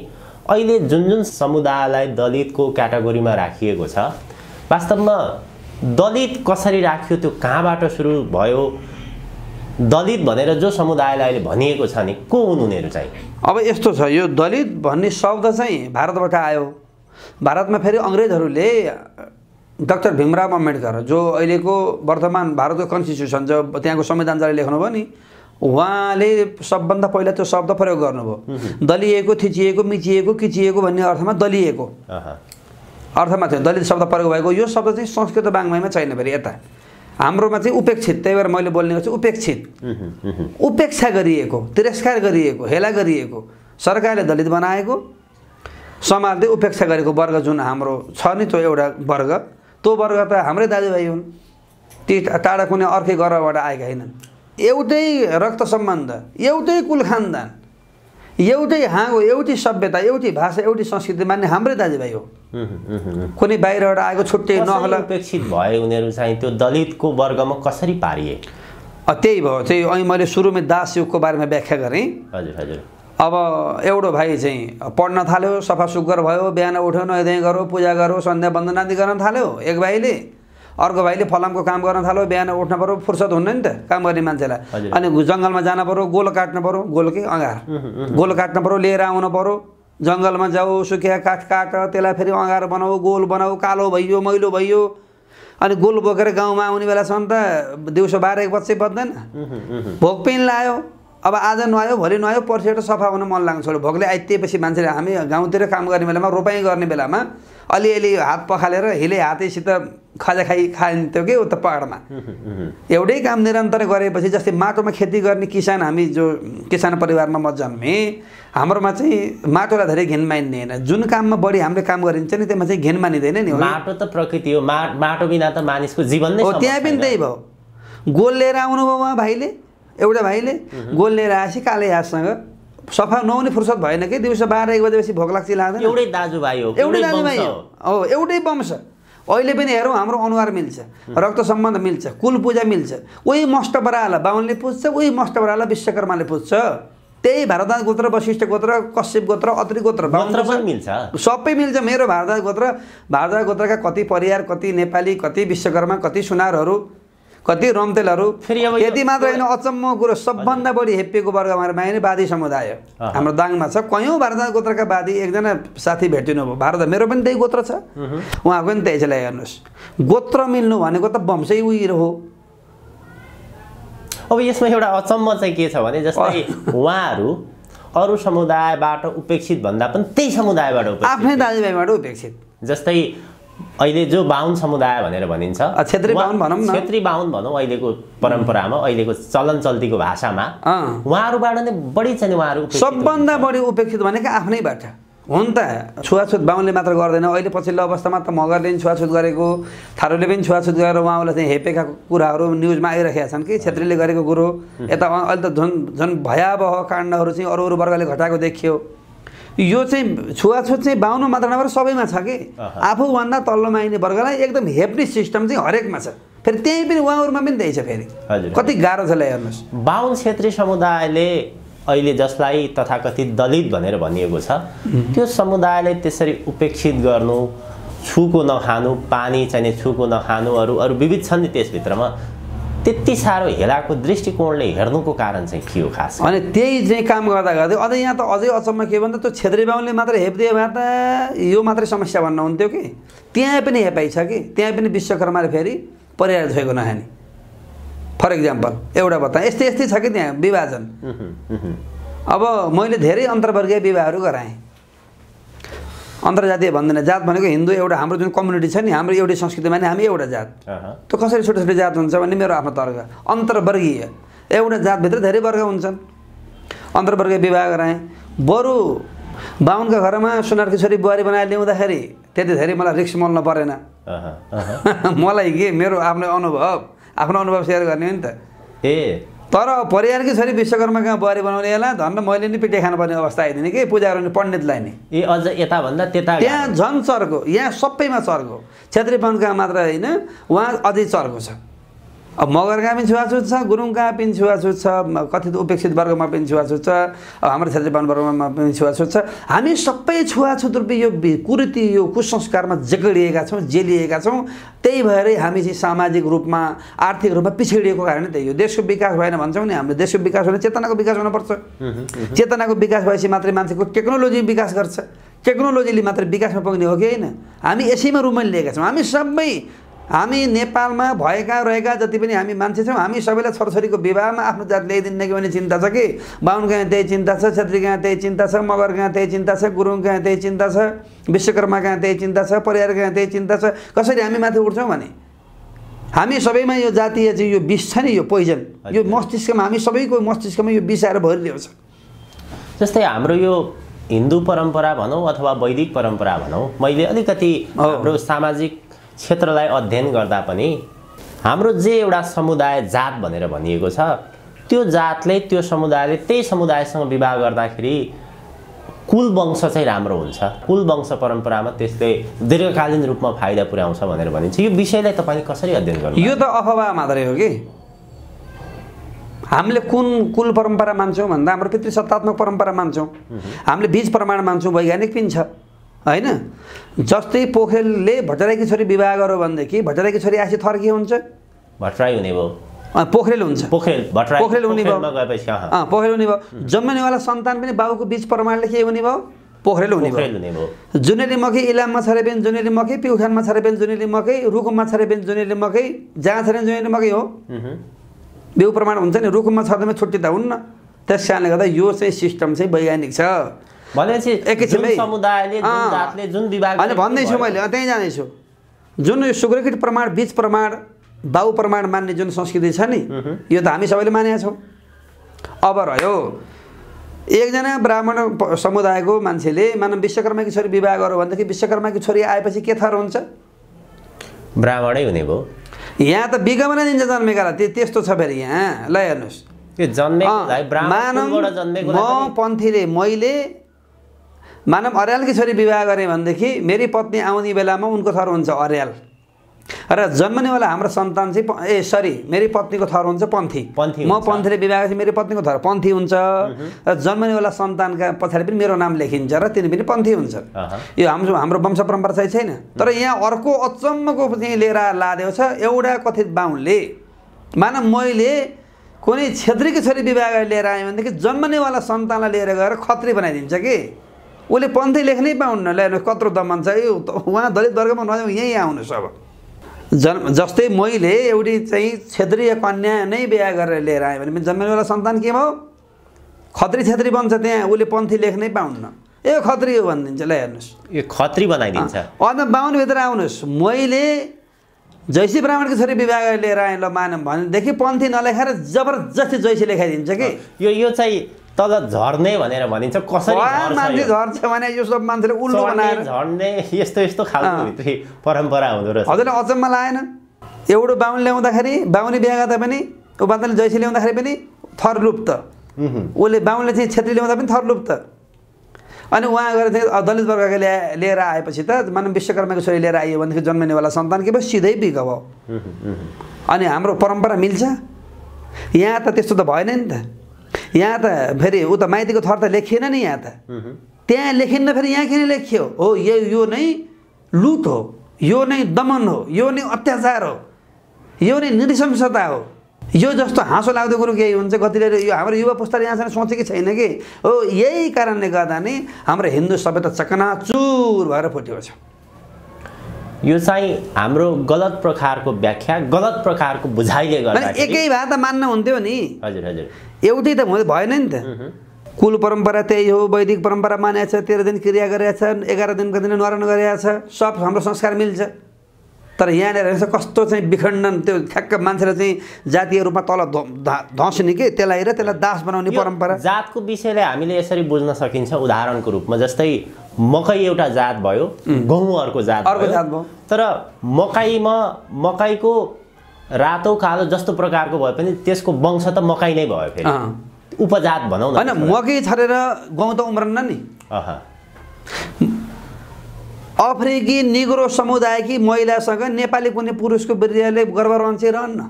अहिले जुन जुन समुदायलाई दलितको क्याटेगोरीमा राखिएको छ वास्तवमा दलित कसरी राखियो त्यो कहाँबाट सुरु भयो? दलित भनेर जो समुदायलाई अहिले भनिएको छ नि को हुन् उनीहरू चाहिँ? अब यस्तो छ यो दलित भन्ने शब्द चाहिँ भारतबाट आयो। भारतमा फेरि अङ्ग्रेजहरूले डक्टर भीमराव अम्बेडकर जो अहिलेको वर्तमान भारतको कन्स्टिट्युसन जो त्यहाँको संविधान जसले लेख्नुभयो नि उहाँले सबभन्दा पहिला त्यो शब्द प्रयोग गर्नुभयो। दलिएको थिचिएको मिचिएको किचिएको भन्ने अर्थमा दलिएको। अर्थमा थियो दलित शब्द प्रयोग भएको यो शब्द चाहिँ संस्कृत बाङ्मयमा छैन फेरि यता। हाम्रोमा चाहिँ उपेक्षित त्यही भएर मैले बोल्ने गर्छु उपेक्षित। उपेक्षा गरिएको तिरस्कार गरिएको हेला गरिएको सरकारले दलित बनाएको समाजले उपेक्षा गरेको वर्ग जुन हाम्रो छ नि त्यो एउटा वर्ग त्यो वर्ग त हाम्रै दाजुभाइ हुन्। ती टाढा कुनै अर्कै गर्भबाट आएका होइनन्। एउटै रक्त सम्बन्ध एउटै कुल खानदान एउटै हाँगो एउटै सभ्यता एउटै भाषा एउटै संस्कृति मान्ने हाम्रै दाजुभाइ हो। कुनै बाहिरबाट आएको छुट्टै नहोला। उपेक्षित भए उनीहरू चाहिँ त्यो दलितको वर्गमा कसरी पारिए? त्यही भयो चाहिँ अनि मैले सुरुमै दास युगको बारेमा व्याख्या गरेँ। हजुर हजुर। अब एउटा भाइ चाहिँ पढ्न थाल्यो सफा सुग्घर भयो बिहान उठ्यो नुहाइधुवाइ गऱ्यो पूजा गऱ्यो सन्ध्या वन्दनादि गर्न थाल्यो एक भाइले। अर्को भाइले फलामको काम गर्न थाल्यो बिहान उठ्न पऱ्यो फुर्सद हुन्न नि त काम गर्ने मान्छेलाई। अनि जङ्गलमा जानु पऱ्यो गोल काट्नु पऱ्यो गोलकै अँगार। गोल काट्नु पऱ्यो लिएर आउनु पऱ्यो। जङ्गलमा जाऊ सुकिया काठ काट त्यसलाई फेरि अँगार बनाऊ गोल बनाऊ कालो भइयो मैलो भइयो। अनि गोल बोकेर गाउँमा आउने बेलासम्म त दिउँसो बाह्र एक बजे बज्दैन। भोक पेन लायो अब आज नुहायो भोलि नुहायो पर्सिबाट सफा हुन मन लाग्छ छोड्यो भोकले आइतिएपछि मान्छेले हामी गाउँतिर काम गर्ने बेलामा रोपाइँ गर्ने बेलामा अलिअलि हात पखालेर हिले हातैसित खाजा खाइ खाइन्थ्यो कि उता पाहाडमा। एउटै काम निरन्तर गरेपछि जस्तै माटोमा खेती गर्ने किसान हामी जो किसान परिवारमा म जन्मेँ हाम्रोमा चाहिँ माटोलाई धेरै घिन मानिने होइन जुन काममा बढी हामीले काम गरिन्छ नि त्यसमा चाहिँ घिन मानिँदैन नि माटो त प्रकृति हो। माटो बिना त मानिसको जीवन नै त्यहाँ पनि। त्यही भयो। गोल लिएर आउनुभयो उहाँ भाइले। एउटा भाइले गोल लिएर आएपछि काले हातसँग सफा नहुने फुर्सद भएन कि दिउँसो बाह्र एक बजेपछि भोक लाग्छ लाग्दैन एउटै दाजुभाइ हो एउटै दाजुभाइ हो। एउटै वंश। अहिले पनि हेरौँ हाम्रो अनुहार मिल्छ। रक्त सम्बन्ध मिल्छ कुल पूजा मिल्छ। उही मष्ट बराला बाहुनले पुज्छ उही मष्ट बराला विश्वकर्माले पुज्छ। त्यही भारद्वाज गोत्र वशिष्ठ गोत्र कश्यप गोत्र अत्रि गोत्र मिल्छ। सबै मिल्छ मेरो भारद्वाज गोत्र। भारद्वाज गोत्रका कति परिवार कति नेपाली कति विश्वकर्मा कति सुनारहरू। कति रम्तेलहरू? यति मात्र होइन अचम्म कुरो सबभन्दा बढी हेपिएको वर्ग हाम्रो माइने वादी समुदाय। हाम्रो दाङमा छ। कयौँ भारद्वाज गोत्रका वादी एकजना साथी भेटिनु भयो। भारत मेरो पनि त्यही गोत्र छ। उहाँको पनि त्यही छ। ल्याइ हेर्नुहोस्। गोत्र मिल्नु भनेको त वंशै उयो हो। अब यसमा एउटा अचम्म चाहिँ के छ भने जस्तै उहाँहरू अरू समुदायबाट उपेक्षित भन्दा पनि त्यही समुदायबाट आफ्नै दाजुभाइबाट उपेक्षित। जस्तै अहिले जो बाहुन समुदाय भनेर भनिन्छ उहाँ- बाहुन भनौँ न। छेत्री बाहुन भनौँ अहिलेको परम्परामा अहिलेको चलन चल्तीको भाषामा। उहाँहरूबाट नै बढी चाहिँ उहाँहरू सबभन्दा। बढी उपेक्षित भनेको आफ्नैबाट हुन त छुवाछुत बाहुनले मात्र गर्दैन अहिले पछिल्लो अवस्थामा त मगरले पनि छुवाछुत गरेको थारूले पनि छुवाछुत गरेर उहाँलाई चाहिँ हेपेका कुराहरू न्युजमा आइरहेका छन् कि छेत्रीले गरेको कुरो यता अहिले त झन् झन् भयावह काण्डहरू चाहिँ अरू अरू वर्गले घटाएको देखियो यो चाहिँ छुवाछुत चाहिँ बाहुन मात्र नभएर सबैमा छ कि। आफूभन्दा तल्लो माइने वर्गलाई एकदम हेप्ने सिस्टम चाहिँ हरेकमा छ। फेरि त्यहीँ पनि उहाँहरूमा पनि त्यही छ फेरि। कति गाह्रो छ हेर्नुहोस्। बाहुन छेत्री समुदायले अहिले जसलाई तथाकथित दलित भनेर भनिएको छ त्यो समुदायले त्यसरी उपेक्षित गर्नु छुको नखानु पानी चाहिने छुको नखानु अरू अरू विविध छन् नि त्यसभित्रमा। त्यति साह्रो हेलाको दृष्टिकोणले हेर्नुको कारण चाहिँ के हो खास? अनि त्यही चाहिँ काम गर्दा गर्दै अझै यहाँ त अझै अचम्म के भन्दा त्यो छेत्री बाहुनले मात्र हेपिदियो भए त यो मात्रै समस्या भन्न हुन्थ्यो कि? त्यहाँ पनि हेपाइ छ कि? त्यहाँ पनि विश्वकर्माले फेरि परिहार छोएको नखाने फर इक्जाम्पल एउटा बता यस्तै यस्तै छ कि त्यहाँ विभाजन? अब मैले धेरै अन्तर्वर्गीय विवाहहरू गराएँ। अन्तर्जातीय भन्दैन जात भनेको हिन्दू एउटा हाम्रो जुन कम्युनिटी छ नि हाम्रो एउटै संस्कृतिमा नि हामी एउटा जात। त्यो कसरी छोटो छोटो जात हुन्छ भन्ने मेरो आफ्नो तर्क। अन्तर्वर्गीय। एउटा जातभित्र धेरै वर्ग हुन्छन्। अन्तर्वर्गीय विवाह गराएँ बरु बाहुनका घरमा सुनारकी छोरी बुहारी बनाएर ल्याउँदाखेरि त्यति धेरै मलाई रिक्स मल्न परेन। मलाई के मेरो आफ्नो अनुभव? आफ्नो अनुभव सेयर गर्ने हो नि त। ए तर परिवारकी छोरी विश्वकर्मा कहाँ बुहारी बनाउने होला धन्न मैले नि पिटे खानुपर्ने अवस्था आइदिने कि? पूजा गर्ने पण्डितलाई नि। ए अझ यताभन्दा त्यता त्यहाँ झन् चर्को यहाँ सबैमा चर्को। छेत्री मात्र होइन उहाँ अझै चर्को छ। अब मगरका पनि छुवाछुत छ गुरुङका पनि छुवाछुत छ कथित उपेक्षित वर्गमा पनि छुवाछुत छ अब हाम्रो बाहुन वर्गमा पनि छुवाछुत छ। हामी सबै छुवाछुत रूपी यो कुरीति यो कुसंस्कारमा जगडिएका छौँ जेलिएका छौँ। त्यही भएरै हामी चाहिँ सामाजिक रूपमा आर्थिक रूपमा पिछडिएको कारण त्यही हो। देशको विकास भएन भन्छौँ नि हामीले। देशको विकास भने चेतनाको विकास हुनुपर्छ चेतनाको विकास भएपछि मात्रै मान्छेको टेक्नोलोजी विकास गर्छ। टेक्नोलोजीले मात्रै विकासमा पुग्ने हो कि होइन? हामी यसैमा रुमल लिएका छौँ। हामी सबै हामी नेपालमा भएका रहेका जति पनि हामी मान्छे छौँ हामी सबैलाई छोरछोरीको विवाहमा आफ्नो जात ल्याइदिने कि भन्ने चिन्ता छ कि? बाहुनको यहाँ त्यही चिन्ता छ छेत्री कहाँ त्यही चिन्ता छ मगर कहाँ त्यही चिन्ता छ गुरुङ कहाँ त्यही चिन्ता छ विश्वकर्मा कहाँ त्यही चिन्ता छ परिवार कहाँ त्यही चिन्ता छ कसरी हामी माथि उठ्छौँ भने? हामी सबैमा यो जातीय चाहिँ यो विष छ नि यो पोइजन। यो मस्तिष्कमा हामी सबैको मस्तिष्कमा यो विष आएर छ। जस्तै हाम्रो यो हिन्दू परम्परा भनौँ अथवा वैदिक परम्परा भनौँ मैले अलिकति। हाम्रो सामाजिक क्षेत्रलाई अध्ययन गर्दा पनि हाम्रो जे एउटा समुदाय जात भनेर भनिएको छ त्यो जातले त्यो समुदायले त्यही समुदायसँग विवाह गर्दाखेरि कुल वंश चाहिँ राम्रो हुन्छ। कुल वंश परम्परामा त्यसले दीर्घकालीन रूपमा फाइदा पुर्याउँछ भनेर भनिन्छ। यो विषयलाई तपाईँले कसरी अध्ययन गर्नु यो त अफवाह मात्रै हो कि? हामीले कुन कुल परम्परा मान्छौँ भन्दा हाम्रो पितृ सत्तात्मक परम्परा मान्छौँ। हामीले बीज प्रमाण मान्छौँ वैज्ञानिक पनि छ। होइन? जस्तै पोखरेलले भट्टराईकी छोरी विवाह गर्यो भनेदेखि भट्टराईकी छोरी आएपछि थर के हुन्छ? भट्टराई हुने भयो। पोखरेल हुन्छ। पोखरेल पोखरेल हुने भयो। पोखरेल हुने भयो। जन्मनेवाला सन्तान पनि बाबुको बीज प्रमाणले के हुने भयो? पोखरेल हुने भयो। जुनेली मकै इलाममा छरे पनि जुनेली मकै पिउखानमा छरे पनि जुनेली मकै रुकुममा छरे पनि जुनेली मकै जहाँ छरे जुनेली मकै हो। बिउ प्रमाण हुन्छ नि रुखमा छर्दैमा छुट्टी त हुन्न। त्यस कारणले गर्दा यो चाहिँ सिस्टम चाहिँ वैज्ञानिक छ। भनेपछि एकैछिन। समुदायले जुन। जातले जुन विभाग अनि भन्दैछु मैले त्यहीँ जाँदैछु जुन यो सुग्रकिट प्रमाण बीज प्रमाण बाउ प्रमाण मान्ने जुन संस्कृति छ नि यो त हामी सबैले मानेका छौँ अब रह्यो एकजना ब्राह्मण समुदायको मान्छेले मानव विश्वकर्माकी छोरी विवाह गर्यो भनेदेखि विश्वकर्माकी छोरी आएपछि के थर हुन्छ ब्राह्मणै हुने भयो यहाँ त बिगमना दिन्छ जन्मेकालाई त्यो त्यस्तो छ फेरि यहाँ ल हेर्नुहोस् मानव म पनि पन्थीले मैले मानव अर्यालकी छोरी विवाह गरेँ भनेदेखि मेरी पत्नी आउने बेलामा उनको थर हुन्छ अर्याल र जन्मनेवाला हाम्रो सन्तान चाहिँ ए सरी मेरी पत्नीको थर हुन्छ पन्थी। पन्थी म। पन्थीले विवाह गरेपछि मेरी पत्नीको थर पन्थी हुन्छ। र जन्मनेवाला सन्तानका पछाडि पनि मेरो नाम लेखिन्छ र तिनी पनि पन्थी हुन्छ। यो हाम्रो हाम्रो वंश परम्परा चाहिँ छैन। तर यहाँ अर्को अचम्मको चाहिँ लिएर लादेको छ एउटा कथित बाहुनले। मानव मैले कुनै छेत्रीकी छोरी विवाह गरेर लिएर आएँ भनेदेखि जन्मनेवाला सन्तानलाई लिएर गएर खत्री बनाइदिन्छ कि? उसले पन्थी लेख्नै पाउन्न ल हेर्नुहोस् कत्रो दमन छ यो उहाँ दलित वर्गमा नजाउँ यहीँ आउनुहोस् अब जन्म जस्तै मैले एउटी चाहिँ क्षेत्रीय कन्या नै बिहा गरेर लिएर आएँ भने पनि जन्मनेवाला सन्तान के भयो खत्री छेत्री बन्छ त्यहाँ उसले पन्थी लेख्नै पाउन्न ए खत्री हो भनिदिन्छ ल हेर्नुहोस् यो खत्री बनाइदिन्छ अन्त बाहुनभित्र आउनुहोस् मैले जैसी ब्राह्मणको छोरी विवाह गरेर लिएर आएँ ल मानव भनेदेखि पन्थी नलेखाएर जबरजस्ती जैसी लेखाइदिन्छ कि यो यो चाहिँ तल झर्ने भनेर भनिन्छ कसरी झर्छ मान्छे यो? झर्छ भने यो सब मान्छेले उल्लु बनाएर झर्ने यस्तो यस्तो खालको। भित्री परम्परा हुँदो रहेछ हजुरलाई अचम्म लागेन एउटा बाहुन ल्याउँदाखेरि बाहुनी बिहा गर्दा पनि ऊ बातले जैसी ल्याउँदाखेरि पनि थर लुप्त। उसले बाहुनले चाहिँ छेत्री ल्याउँदा पनि थर लुप्त अनि उहाँ गएर चाहिँ दलित वर्गको ल्या लिएर आएपछि त मानव विश्वकर्माको छोरी लिएर आइयो भनेदेखि जन्मिनेवाला सन्तान के भयो सिधै बिग भयो। अनि हाम्रो परम्परा मिल्छ यहाँ त त्यस्तो त भएन नि त यहाँ त फेरि ऊ त माइतीको थर त लेखिएन नि यहाँ त। त्यहाँ लेखिन्न फेरि यहाँ किन लेखियो। हो यो यो नै लुट हो यो नै दमन हो यो नै अत्याचार हो यो नै नृशंसता हो। यो जस्तो हाँसो लाग्दो कुरो केही हुन्छ कतिले यो हाम्रो युवा पुस्ताले यहाँसम्म सोचेकै छैन कि? हो यही कारणले गर्दा नै हाम्रो हिन्दू सभ्यता चकनाचुर भएर फुटेको छ। यो चाहिँ हाम्रो गलत प्रकारको व्याख्या गलत प्रकारको बुझाइले गर्दाखेरि एकै भए त मान्न हुन्थ्यो नि। हजुर हजुर। एउटै त हुँदै भएन नि त कुल परम्परा त्यही हो वैदिक परम्परा मानेको छ तेह्र दिन क्रिया गरेको छ एघार दिनको दिन न्वारण गरेको छ सब हाम्रो संस्कार मिल्छ तर यहाँनिर त कस्तो चाहिँ विखण्डन त्यो ठ्याक्क मान्छेलाई चाहिँ जातीय रूपमा तल धस्ने के त्यसलाई र त्यसलाई दास बनाउने परम्परा जातको विषयलाई हामीले यसरी बुझ्न सकिन्छ उदाहरणको रूपमा जस्तै मकै एउटा जात भयो गहुँ अर्को जात अर्को जात भयो। तर मकैमा मकैको रातो कालो जस्तो प्रकारको भए पनि त्यसको वंश त मकै नै भयो फेरि। उपजात भनौँ न होइन। मकै छरेर गहुँ त उम्रन्न नि। अफ्रिकी निग्रो समुदायकी महिलासँग नेपाली कुनै पुरुषको बिरुवाले गर्व रहन्छ रहन्न।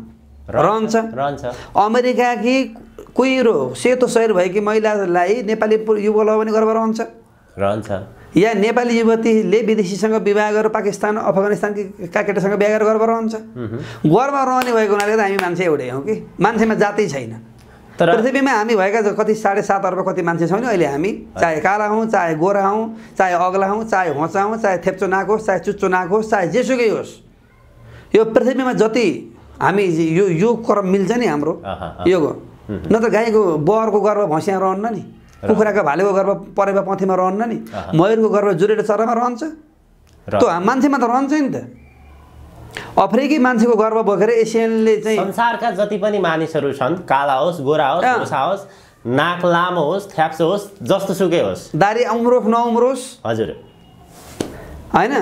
रहन्छ रहन्छ। अमेरिकाकी कुहिरो सेतो शरीर भएकी महिलालाई नेपाली युवकलाई पनि गर्व रहन्छ। रहन्छ। या नेपाली युवतीले विदेशीसँग विवाह गरेर पाकिस्तान अफगानिस्तानकी केटासँग बिहा गरेर गर्व रहन्छ। गर्व रहने भएको हुनाले त हामी मान्छे एउटै हौँ कि? मान्छेमा जातै छैन। तर पृथ्वीमा हामी भएका कति साढे सात अर्ब कति मान्छे छौँ नि अहिले हामी? चाहे काला हौँ चाहे गोरा हौँ चाहे अग्ला हौँ चाहे होचा हौँ चाहे थेप्चो नाक होस् चाहे चुच्चो नाक होस् चाहे जेसुकै होस् यो पृथ्वीमा जति हामी यो यो क्रम मिल्छ नि हाम्रो। यो न त गाईको बहरको गर्व भैँसिया रहन्न नि। कुखुराको भालेको गर्व परेवा पथीमा रहन्न नि। मयुरको गर्व जुरेर चरामा रहन्छ। त्यो मान्छेमा त रहन्छ नि त। अफ्रिकी मान्छेको गर्व बोकेर एसियनले चाहिँ संसारका जति पनि मानिसहरू छन् काला होस् गोरा होस्। भुसा होस् नाक लामो होस् थ्याप्सो होस् जस्तो सुकै होस्। दारी उम्रोस् नउम्रोस् हजुर। होइन?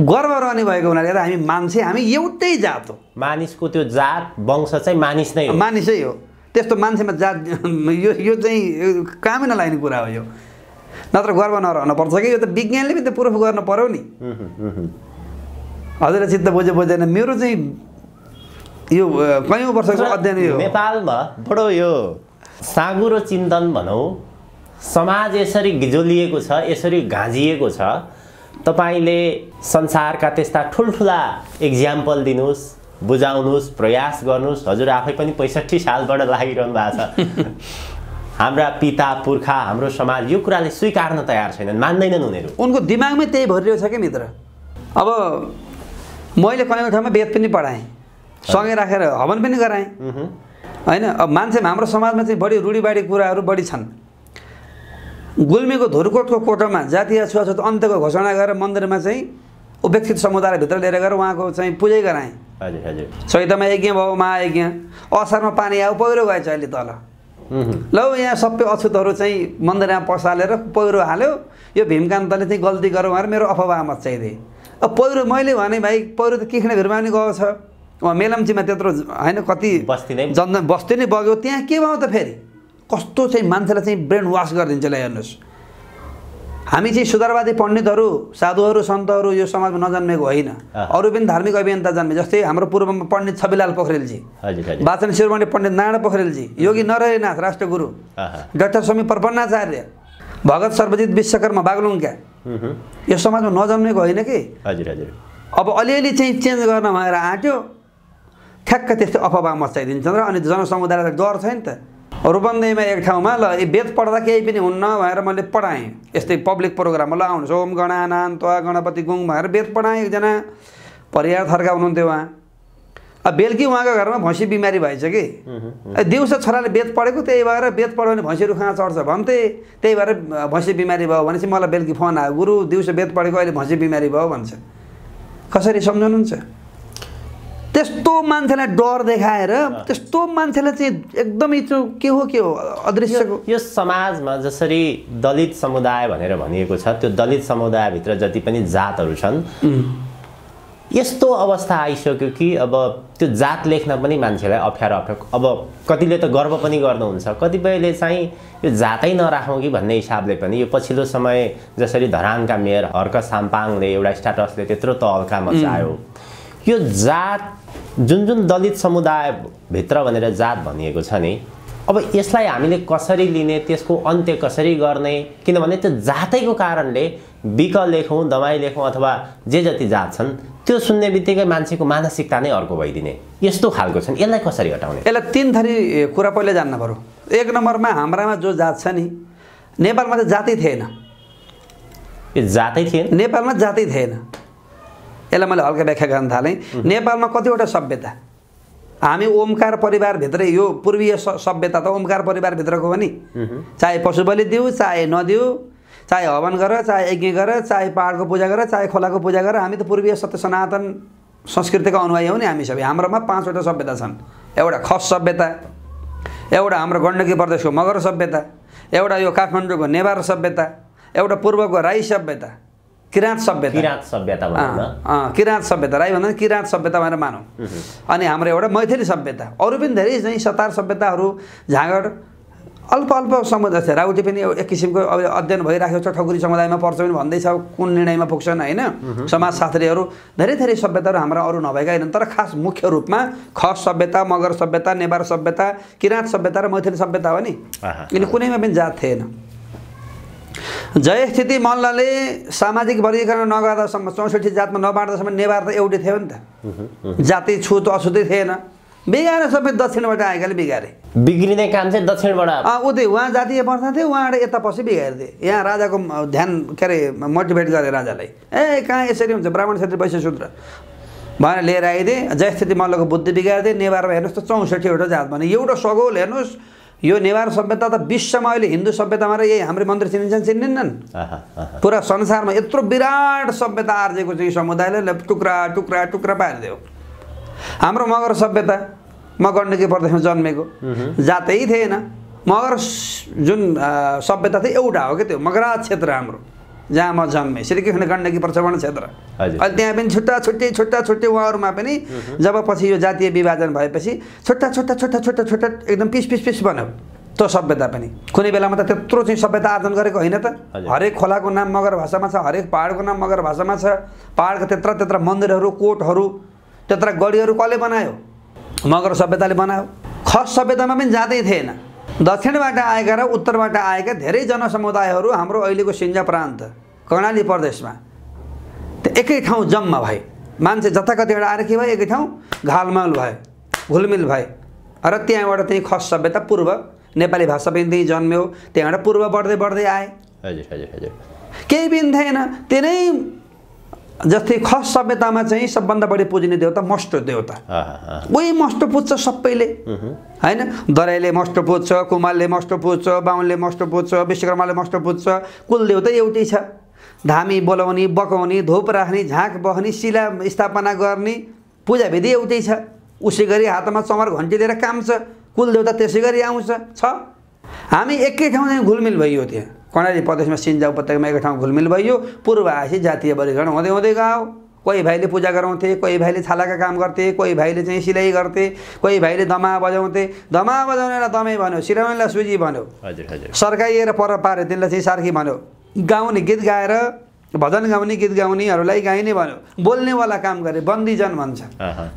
गर्व रहने भएको हुनाले गर्दा हामी मान्छे हामी एउटै जात हो। मानिसको त्यो जात वंश चाहिँ मानिस नै हो। मानिसै हो। त्यस्तो मान्छेमा जात यो यो चाहिँ कामै नलाग्ने कुरा हो यो। नत्र गर्व नरहन पर्छ कि? यो त विज्ञानले पनि त प्रुफ गर्न पर्यो नि। हुँ, हुँ, हुँ, हुँ। हजुर चित्त बुझ्यो बुझ्दैन मेरो चाहिँ यो कयौँ वर्षको अध्ययन यो हो। नेपालमा बडो यो साँगुरो चिन्तन भनौँ समाज यसरी गिजोलिएको छ यसरी घाँजिएको छ। तपाईँले संसारका त्यस्ता ठुल्ठुला इक्जाम्पल दिनुहोस्। बुझाउनुहोस् प्रयास गर्नुहोस् हजुर आफै पनि पैँसठी सालबाट लागिरहनु भएको छ। हाम्रा पिता पुर्खा हाम्रो समाज यो कुराले स्वीकार्न तयार छैनन् मान्दैनन् उनीहरू। उनको दिमागमै त्यही भरिरहेको छ कि मित्र? अब मैले कयौँ ठाउँमा वेद पनि पढाएँ। सँगै राखेर हवन पनि गराएँ। होइन अब मान्छेमा हाम्रो समाजमा चाहिँ बढी रूढिवाडी कुराहरू बढी छन्। गुल्मीको धुरकोटको कोटामा जातीय छुवाछुत अन्त्यको घोषणा गरेर मन्दिरमा चाहिँ उपेक्षित समुदायलाई भित्र लिएर गएर उहाँको चाहिँ पूजै गराएँ। हजुर हजुर। चैतमा यज्ञ भयो महायज्ञ। असारमा पानी आयो पहिरो गएछ अहिले तल। ल यहाँ सबै अछुतहरू चाहिँ मन्दिरमा पसालेर पहिरो हाल्यो। यो भीमकान्तले चाहिँ गल्ती गरौँ भनेर मेरो अफवाह मचाइदिए अब पहिरो मैले भने भाइ पहिरो त किख्ने भिरमा पनि गएको छ। उहाँ मेलम्चीमा त्यत्रो होइन कति बस्ती नै- जन बस्ती नै बग्यो। त्यहाँ के भयो त फेरि? कस्तो चाहिँ मान्छेलाई चाहिँ ब्रेन वास गरिदिन्छ ल हेर्नुहोस्। हामी चाहिँ सुधारवादी पण्डितहरू साधुहरू सन्तहरू यो समाजमा नजन्मेको होइन। अरू पनि धार्मिक अभियन्ता जन्मे जस्तै हाम्रो पूर्वमा पण्डित छविलाल पोखरेलजी वाचन शिरोमणि पण्डित नारायण पोखरेलजी योगी नरहरिनाथ राष्ट्रगुरु। डाक्टर स्वामी प्रपन्नाचार्य भगत सर्वजित विश्वकर्मा बागलुङका। यो समाजमा नजन्मेको होइन कि हजुर हजुर अब अलिअलि चाहिँ चेन्ज गर्न भएर आँट्यो ठ्याक्क त्यस्तो अफवाह मचाइदिन्छन् र अनि जनसमुदायलाई डर छ नि त रूपन्देहीमा एक ठाउँमा ल वेद पढ्दा केही पनि हुन्न भनेर मैले पढाएँ। यस्तै पब्लिक प्रोग्राममा ल आउनुहोस् ओम गणानान त्वा गणपति गुङ भनेर वेद पढाएँ एकजना। परिवार थर्का हुनुहुन्थ्यो उहाँ। अब बेलुकी उहाँको घरमा भैँसी बिमारी भएछ कि? दिउँसो छोराले वेद पढेको त्यही भएर वेद पढ्यो भने भैँसीहरू कहाँ चढ्छ भन्थे। त्यही भएर भैँसी बिमारी भयो भनेपछि मलाई बेलुकी फोन आयो गुरु दिउँसो वेद पढेको अहिले भैँसी बिमारी भयो भन्छ। कसरी सम्झाउनुहुन्छ त्यस्तो मान्छेलाई डर देखाएर त्यस्तो मान्छेलाई चाहिँ एकदमै त्यो के हो के हो? अदृश्यको यो- समाजमा जसरी दलित समुदाय भनेर भनिएको छ त्यो दलित समुदायभित्र जति पनि जातहरू छन् यस्तो अवस्था आइसक्यो कि अब त्यो जात लेख्न पनि मान्छेलाई अप्ठ्यारो अप्ठ्यारो। अब कतिले त गर्व पनि गर्नुहुन्छ। कतिपयले चाहिँ यो जातै नराखौँ कि भन्ने हिसाबले पनि यो पछिल्लो समय जसरी धरानका मेयर हर्क साम्पाङले एउटा स्ट्याटसले त्यत्रो तहल्का मचायो यो जात जुन जुन दलित समुदायभित्र भनेर जात भनिएको छ नि अब यसलाई हामीले कसरी लिने त्यसको अन्त्य कसरी गर्ने किनभने त्यो जातैको कारणले बिक लेखौँ दमाई लेखौँ अथवा जे जति जात छन् त्यो सुन्ने बित्तिकै मान्छेको मानसिकता नै अर्को भइदिने। यस्तो खालको छन्। यसलाई कसरी हटाउने? यसलाई तिन थरी कुरा पहिला जान्न पऱ्यो एक नम्बरमा हाम्रामा जो जात छ नि नेपालमा त जातै थिएन। यो जातै थिएन? नेपालमा जातै थिएन। यसलाई मैले हल्का व्याख्या गर्न थालेँ। नेपालमा कतिवटा सभ्यता? हामी ओमकार परिवारभित्र यो पूर्वीय सभ्यता त ओमकार परिवारभित्रको हो नि। चाहे पशु बलि दिऊ चाहे नदिऊ चाहे हवन गर चाहे यज्ञ गर चाहे पहाडको पूजा गर चाहे खोलाको पूजा गर हामी त पूर्वीय सत्य सनातन संस्कृतिका अनुयायी हौ नि हामी सबै। हाम्रोमा पाँचवटा सभ्यता छन्। एउटा खस सभ्यता एउटा हाम्रो गण्डकी प्रदेशको मगर सभ्यता एउटा यो काठमाडौँको नेवार सभ्यता एउटा पूर्वको राई सभ्यता किराँत सभ्यता किराँत सभ्यता किराँत सभ्यता राई भन्दा किराँत सभ्यता भनेर मानौँ। अनि हाम्रो एउटा मैथिली सभ्यता अरू पनि धेरै चाहिँ सतार सभ्यताहरू झाँगड अल्प अल्प समुदाय छ। राउटे पनि एक किसिमको अब अध्ययन भइराखेको छ ठकुरी समुदायमा पर्छ भने भन्दैछ। कुन निर्णयमा पुग्छन् होइन? समाजशास्त्रीहरू। धेरै धेरै सभ्यताहरू हाम्रा अरू नभएका होइनन्। तर खास मुख्य रूपमा खस सभ्यता मगर सभ्यता नेवार सभ्यता किराँत सभ्यता र मैथिली सभ्यता हो नि। यिनी कुनैमा पनि जात थिएन। जय स्थिति मल्लले सामाजिक वर्गीकरण नगर्दासम्म चौसठी जातमा नबाँड्दासम्म नेवार त एउटै थियो नि त। जाति छुत अछुतै थिएन। बिगारे सबै दक्षिणबाट आएकाले बिगारे। बिग्रिने काम चाहिँ दक्षिणबाट चाहिँ उहाँ जातीय प्रथा थियो उहाँबाट यता पछि बिगारिदिए। यहाँ राजाको ध्यान के अरे मोटिभेट गरे राजालाई। ए कहाँ यसरी हुन्छ? ब्राह्मण क्षेत्री वैश्य शूद्र। भनेर लिएर आइदिए। जय स्थिति मल्लको बुद्धि बिगारिदिए। नेवारमा हेर्नुहोस् त चौसठीवटा जात भने एउटा सगोल हेर्नुहोस् यो नेवार सभ्यता त विश्वमा अहिले हिन्दू सभ्यतामा र यही हाम्रो मन्दिर चिनिन्छन् चिनिन्नन्। पुरा संसारमा यत्रो विराट सभ्यता आर्जेको चाहिँ समुदायले ल- टुक्रा टुक्रा टुक्रा पारिदियो। हाम्रो मगर सभ्यता म गण्डकी प्रदेशमा जन्मेको। जातै थिएन। मगर जुन सभ्यता थियो एउटा हो क्या त्यो मगराज क्षेत्र हाम्रो। जहाँ म। जन्मेँ श्रीकृष्ण गण्डकी प्रचवण क्षेत्र। अहिले त्यहाँ पनि छुट्टा छुट्टै छुट्टा छुट्टै उहाँहरूमा पनि जब पछि यो जातीय विभाजन भएपछि छुट्टा छुट्टा छुट्टा छुट्टा छुट्टा एकदम पिस पिस पिस बन्यो त्यो सभ्यता पनि। कुनै बेलामा त त्यत्रो चाहिँ सभ्यता आर्जन गरेको होइन त। हरेक खोलाको नाम मगर भाषामा छ हरेक पहाडको नाम मगर भाषामा छ। पहाडको त्यत्र त्यत्र मन्दिरहरू कोटहरू त्यत्र गढीहरू कसले बनायो? मगर सभ्यताले बनायो। खस सभ्यतामा पनि जाँदै थिएन। दक्षिणबाट आएका र उत्तरबाट आएका धेरै जनसमुदायहरू हाम्रो अहिलेको सिन्जा प्रान्त कर्णाली प्रदेशमा। एकै ठाउँ जम्मा भए। मान्छे जताकतिबाट आएर के भयो एकै ठाउँ घालमाल भए घुलमिल भए। र त्यहाँबाट चाहिँ खस सभ्यता पूर्व नेपाली भाषा पनि त्यहीँ जन्म्यो। त्यहाँबाट पूर्व बढ्दै बढ्दै आए। हजुर हजुर हजुर। केही पनि थिएन। तिनै जस्तै खस सभ्यतामा चाहिँ सबभन्दा बढी पुजिने देवता मस्ट देवता। उही मस्ट पुज्छ सबैले। होइन? दराईले मस्ट पुज्छ कुमारले मस्ट पुज्छ बाहुनले मस्ट पुज्छ विश्वकर्माले मस्ट पुज्छ कुलदेवता एउटै छ। धामी बोलाउने बकाउने धोप राख्ने झाँक बहने शिला स्थापना गर्ने पूजाविधि एउटै छ। उसै गरी हातमा चमर घन्टी लिएर काम छ। कुलदेवता त्यसै गरी आउँछ। छ। हामी एकै ठाउँ चाहिँ घुलमिल भइयो त्यहाँ। कर्णाली प्रदेशमा सिन्जा उपत्यकामा एकै ठाउँ घुलमिल भइयो। पूर्व आएपछि जातीय वर्गीकरण हुँदै हुँदै गयो। कोही भाइले पूजा गराउँथे कोही भाइले छालाका काम गर्थे कोही भाइले चाहिँ सिलाइ गर्थे कोही भाइले दमा बजाउँथे। दमा बजाउनेलाई दमै भन्यो सिलाउनेलाई सुजी भन्यो। हजुर हजुर। सर्काइएर पर पारे त्यसलाई चाहिँ सार्की भन्यो। गाउने गीत गाएर भजन गाउने गीत गाउनेहरूलाई गाइने भन्यो। बोल्नेवाला काम गरे बन्दीजन भन्छ।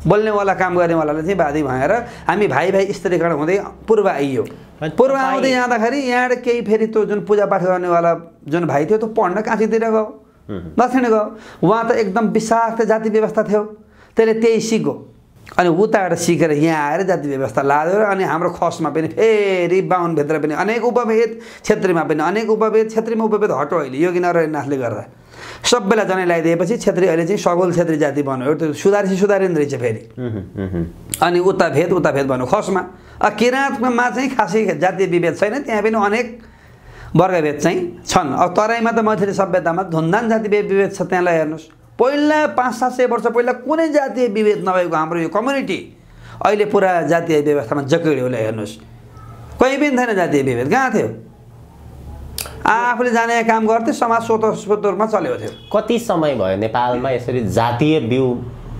बोल्नेवाला काम गर्नेवालालाई चाहिँ बाधी भएर हामी भाइ भाइ स्तरीकरण हुँदै पूर्व आइयो। पूर्व आउँदै जाँदाखेरि यहाँबाट केही फेरि त्यो जुन पूजापाठ गर्नेवाला जुन भाइ थियो त्यो पढ्न काँचीतिर गयो। दक्षिण गयो। उहाँ त एकदम विषाक्त जाति व्यवस्था थियो। त्यसले त्यही सिक्यो। अनि उताबाट सिकेर यहाँ आएर जाति व्यवस्था लाद्यो र अनि हाम्रो खसमा पनि फेरि बाहुनभित्र पनि अनेक उपभेद छेत्रीमा पनि अनेक उपभेद छेत्रीमा उपभेद हटो अहिले। योगी नारायणनाथले गर्दा। सबैलाई जनै लगाइदिएपछि छेत्री अहिले चाहिँ सगोल छेत्री जाति बन्यो एउटा सुधारी सुधारिँदो रहेछ फेरि। अनि उता भेद उता भेद भन्नु खसमा। किराँतमा चाहिँ खासै जातीय विभेद छैन त्यहाँ पनि अनेक वर्गभेद चाहिँ छन्। अब तराईमा त मैथिली सभ्यतामा धुमधाम जातीय विभेद छ त्यहाँलाई हेर्नुहोस्। पहिला पाँच सात सय वर्ष पहिला कुनै जातीय विभेद नभएको हाम्रो यो कम्युनिटी अहिले पुरा जातीय व्यवस्थामा जकिड्यो उसलाई हेर्नुहोस्। कहीँ पनि थिएन जातीय विभेद। कहाँ थियो? आफूले जाने काम गर्थे समाज स्वत स्वतरूपमा चलेको थियो। कति समय भयो नेपालमा यसरी जातीय बिउ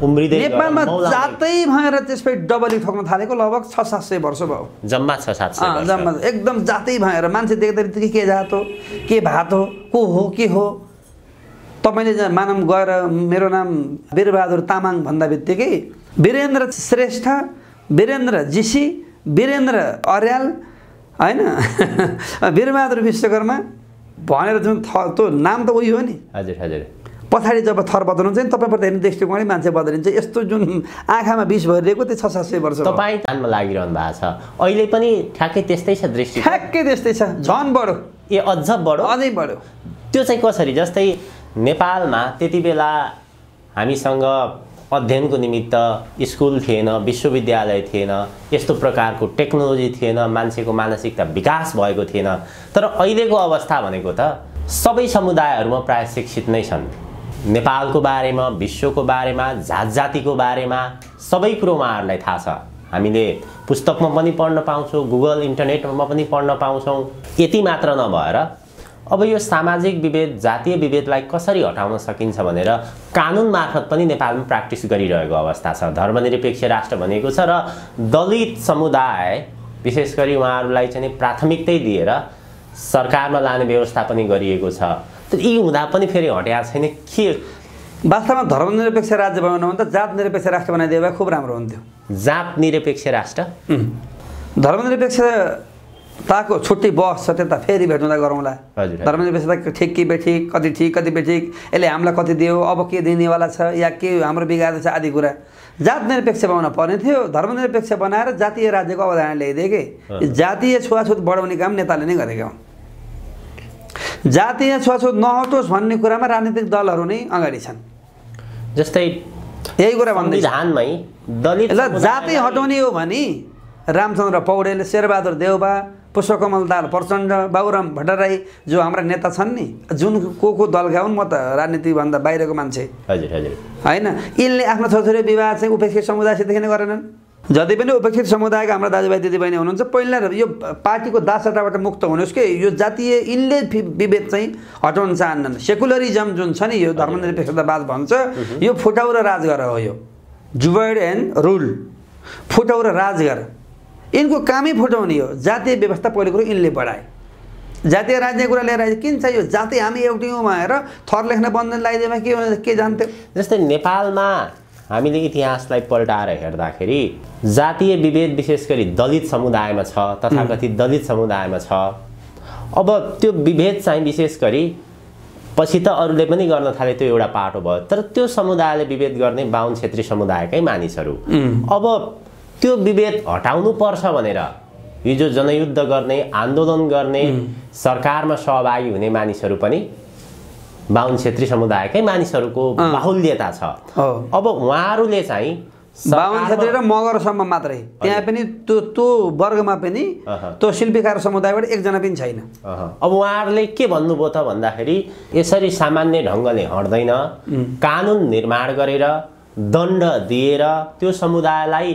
उम्रिँदै नेपालमा जातै भएर त्यसपछि डबली ठोक्न थालेको लगभग छ सात सय वर्ष भयो। जम्मा छ सात सय। जम्मा। एकदम जातै भएर मान्छे देख्दा बित्तिकै के जात हो के भात हो को हो के हो? तपाईँले मानव गएर मेरो नाम वीरबहादुर तामाङ भन्दा बित्तिकै वीरेन्द्र श्रेष्ठ वीरेन्द्र जीसी वीरेन्द्र अर्याल होइन? वीरबहादुर विश्वकर्मा भनेर जुन थ त्यो नाम त उही हो नि। हजुर हजुर। पछाडि जब थर बदल्नुहुन्छ नि तपाईँबाट हेर्ने दृष्टिकोणै मान्छे बदलिन्छ। यस्तो जुन आँखामा विष भरिरहेको त्यो छ सात सय वर्ष। तपाईँ कानमा लागिरहनु भएको छ। अहिले पनि ठ्याक्कै त्यस्तै छ दृष्टि ठ्याक्कै त्यस्तै छ। झन् बढो। ए अझ बढो? अझै बढो। त्यो चाहिँ कसरी? जस्तै नेपालमा त्यति बेला हामीसँग अध्ययनको निमित्त स्कुल थिएन विश्वविद्यालय थिएन यस्तो प्रकारको टेक्नोलोजी थिएन मान्छेको मानसिकता विकास भएको थिएन। तर अहिलेको अवस्था भनेको त सबै समुदायहरूमा प्रायः शिक्षित नै छन्। नेपालको बारेमा विश्वको बारेमा जात जातिको बारेमा सबै कुरो उहाँहरूलाई थाहा छ। हामीले पुस्तकमा पनि पढ्न पाउँछौँ गुगल इन्टरनेटमा पनि पढ्न पाउँछौँ। यति मात्र नभएर अब यो सामाजिक विभेद जातीय विभेदलाई कसरी हटाउन सकिन्छ भनेर कानुन मार्फत पनि नेपालमा प्र्याक्टिस गरिरहेको अवस्था छ। धर्मनिरपेक्ष राष्ट्र भनेको छ र दलित समुदाय विशेष गरी उहाँहरूलाई चाहिँ प्राथमिकतै दिएर सरकारमा लाने व्यवस्था पनि गरिएको छ। त यी हुँदा पनि फेरि हटेको छैन। के वास्तवमा धर्मनिरपेक्ष राज्य बनाउनु भने त जात निरपेक्ष राष्ट्र बनाइदिए भए खुब राम्रो हुन्थ्यो। जात निरपेक्ष राष्ट्र? उम्. धर्मनिरपेक्षताको छुट्टी बहस छ त्यता फेरि भेट्नुलाई गरौँला हजुर। धर्मनिरपेक्षता ठिक कि बेठिक कति ठिक कति बेठिक यसले हामीलाई कति दियो अब के दिनेवाला छ या के हाम्रो बिगार्दैछ आदि कुरा जात निरपेक्ष बनाउन पर्ने थियो धर्मनिरपेक्ष बनाएर जातीय राज्यको अवधारणा ल्याइदिए कि जातीय छुवाछुत बढाउने काम नेताले नै गरेका हुन् जातीय छुवाछुत नहटोस् भन्ने कुरामा राजनीतिक दलहरू नै अगाडि छन् जस्तै यही कुरा संविधानमै दलित जाति हटाउने हो भने रामचन्द्र पौडेल शेरबहादुर देउबा पुष्पकमल दाल प्रचण्ड बाबुराम भट्टराई जो हाम्रा नेता छन् नि जुन को को दलका हुन् म त राजनीतिभन्दा बाहिरको मान्छे। हजुर हजुर। होइन? यिनले आफ्नो छोरछोरी विवाह चाहिँ उपेक्षित समुदायसित किन गरेनन्? जति पनि उपेक्षित समुदायका हाम्रा दाजुभाइ दिदीबहिनी हुनुहुन्छ पहिला यो पार्टीको दासताबाट मुक्त हुनुहोस् कि? यो जातीय यिनले विभेद चाहिँ हटाउन चाहन्नन्। सेकुलरिजम जुन छ नि यो धर्मनिरपेक्षतावाद भन्छ यो फुटाउ र राज गर हो यो। जुवाइड एन्ड रुल। फुटाउ र राज गर यिनको कामै फुटाउने हो। जातीय व्यवस्था पहिलो कुरो यिनले बढाए। जातीय राज्य कुरा लिएर आए किन चाहियो? जाति हामी एउटै हौँ भनेर थर लेख्न बन्धन लगाइदिएमा के के जान्थ्यो? जस्तै नेपालमा हामीले इतिहासलाई पल्टाएर हेर्दाखेरि जातीय विभेद विशेष गरी दलित समुदायमा छ तथाकथित दलित समुदायमा छ। अब त्यो विभेद चाहिँ विशेष गरी पछि त अरूले पनि गर्न थाले त्यो एउटा पाटो भयो। तर त्यो समुदायले विभेद गर्ने बाहुन छेत्री समुदायकै मानिसहरू। अब त्यो विभेद हटाउनु पर्छ भनेर हिजो जनयुद्ध गर्ने आन्दोलन गर्ने सरकारमा सहभागी हुने मानिसहरू पनि बाहुन छेत्री समुदायकै मानिसहरूको बाहुल्यता छ। अब उहाँहरूले चाहिँ बाहुन क्षेत्री र मगरसम्म मात्रै। त्यहाँ पनि त्यो त्यो वर्गमा पनि। त्यो शिल्पीकार समुदायबाट एकजना पनि छैन। अब उहाँहरूले के भन्नुभयो त भन्दाखेरि यसरी सामान्य ढङ्गले हट्दैन। कानुन निर्माण गरेर दण्ड दिएर त्यो समुदायलाई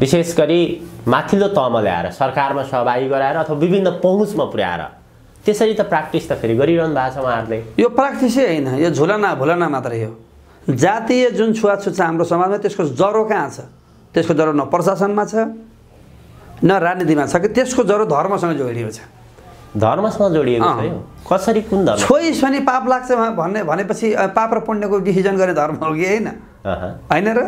विशेष गरी माथिल्लो तहमा ल्याएर सरकारमा सहभागी गराएर अथवा विभिन्न पहुँचमा पुर्याएर त्यसरी त प्र्याक्टिस त फेरि गरिरहनु भएको छ उहाँहरूले। यो प्र्याक्टिसै होइन यो झुलना भुलना मात्रै हो। जातीय जुन छुवाछुत छ हाम्रो समाजमा त्यसको जरो कहाँ छ? त्यसको जरो न प्रशासनमा छ न राजनीतिमा छ कि त्यसको जरो धर्मसँग जोडिएको छ? धर्मसँग जोडिएको। छ कसरी कुन धर्म? छोइस भने पाप लाग्छ भन्ने भनेपछि पाप र पुण्यको डिसिजन गर्ने धर्म हो कि होइन। होइन र?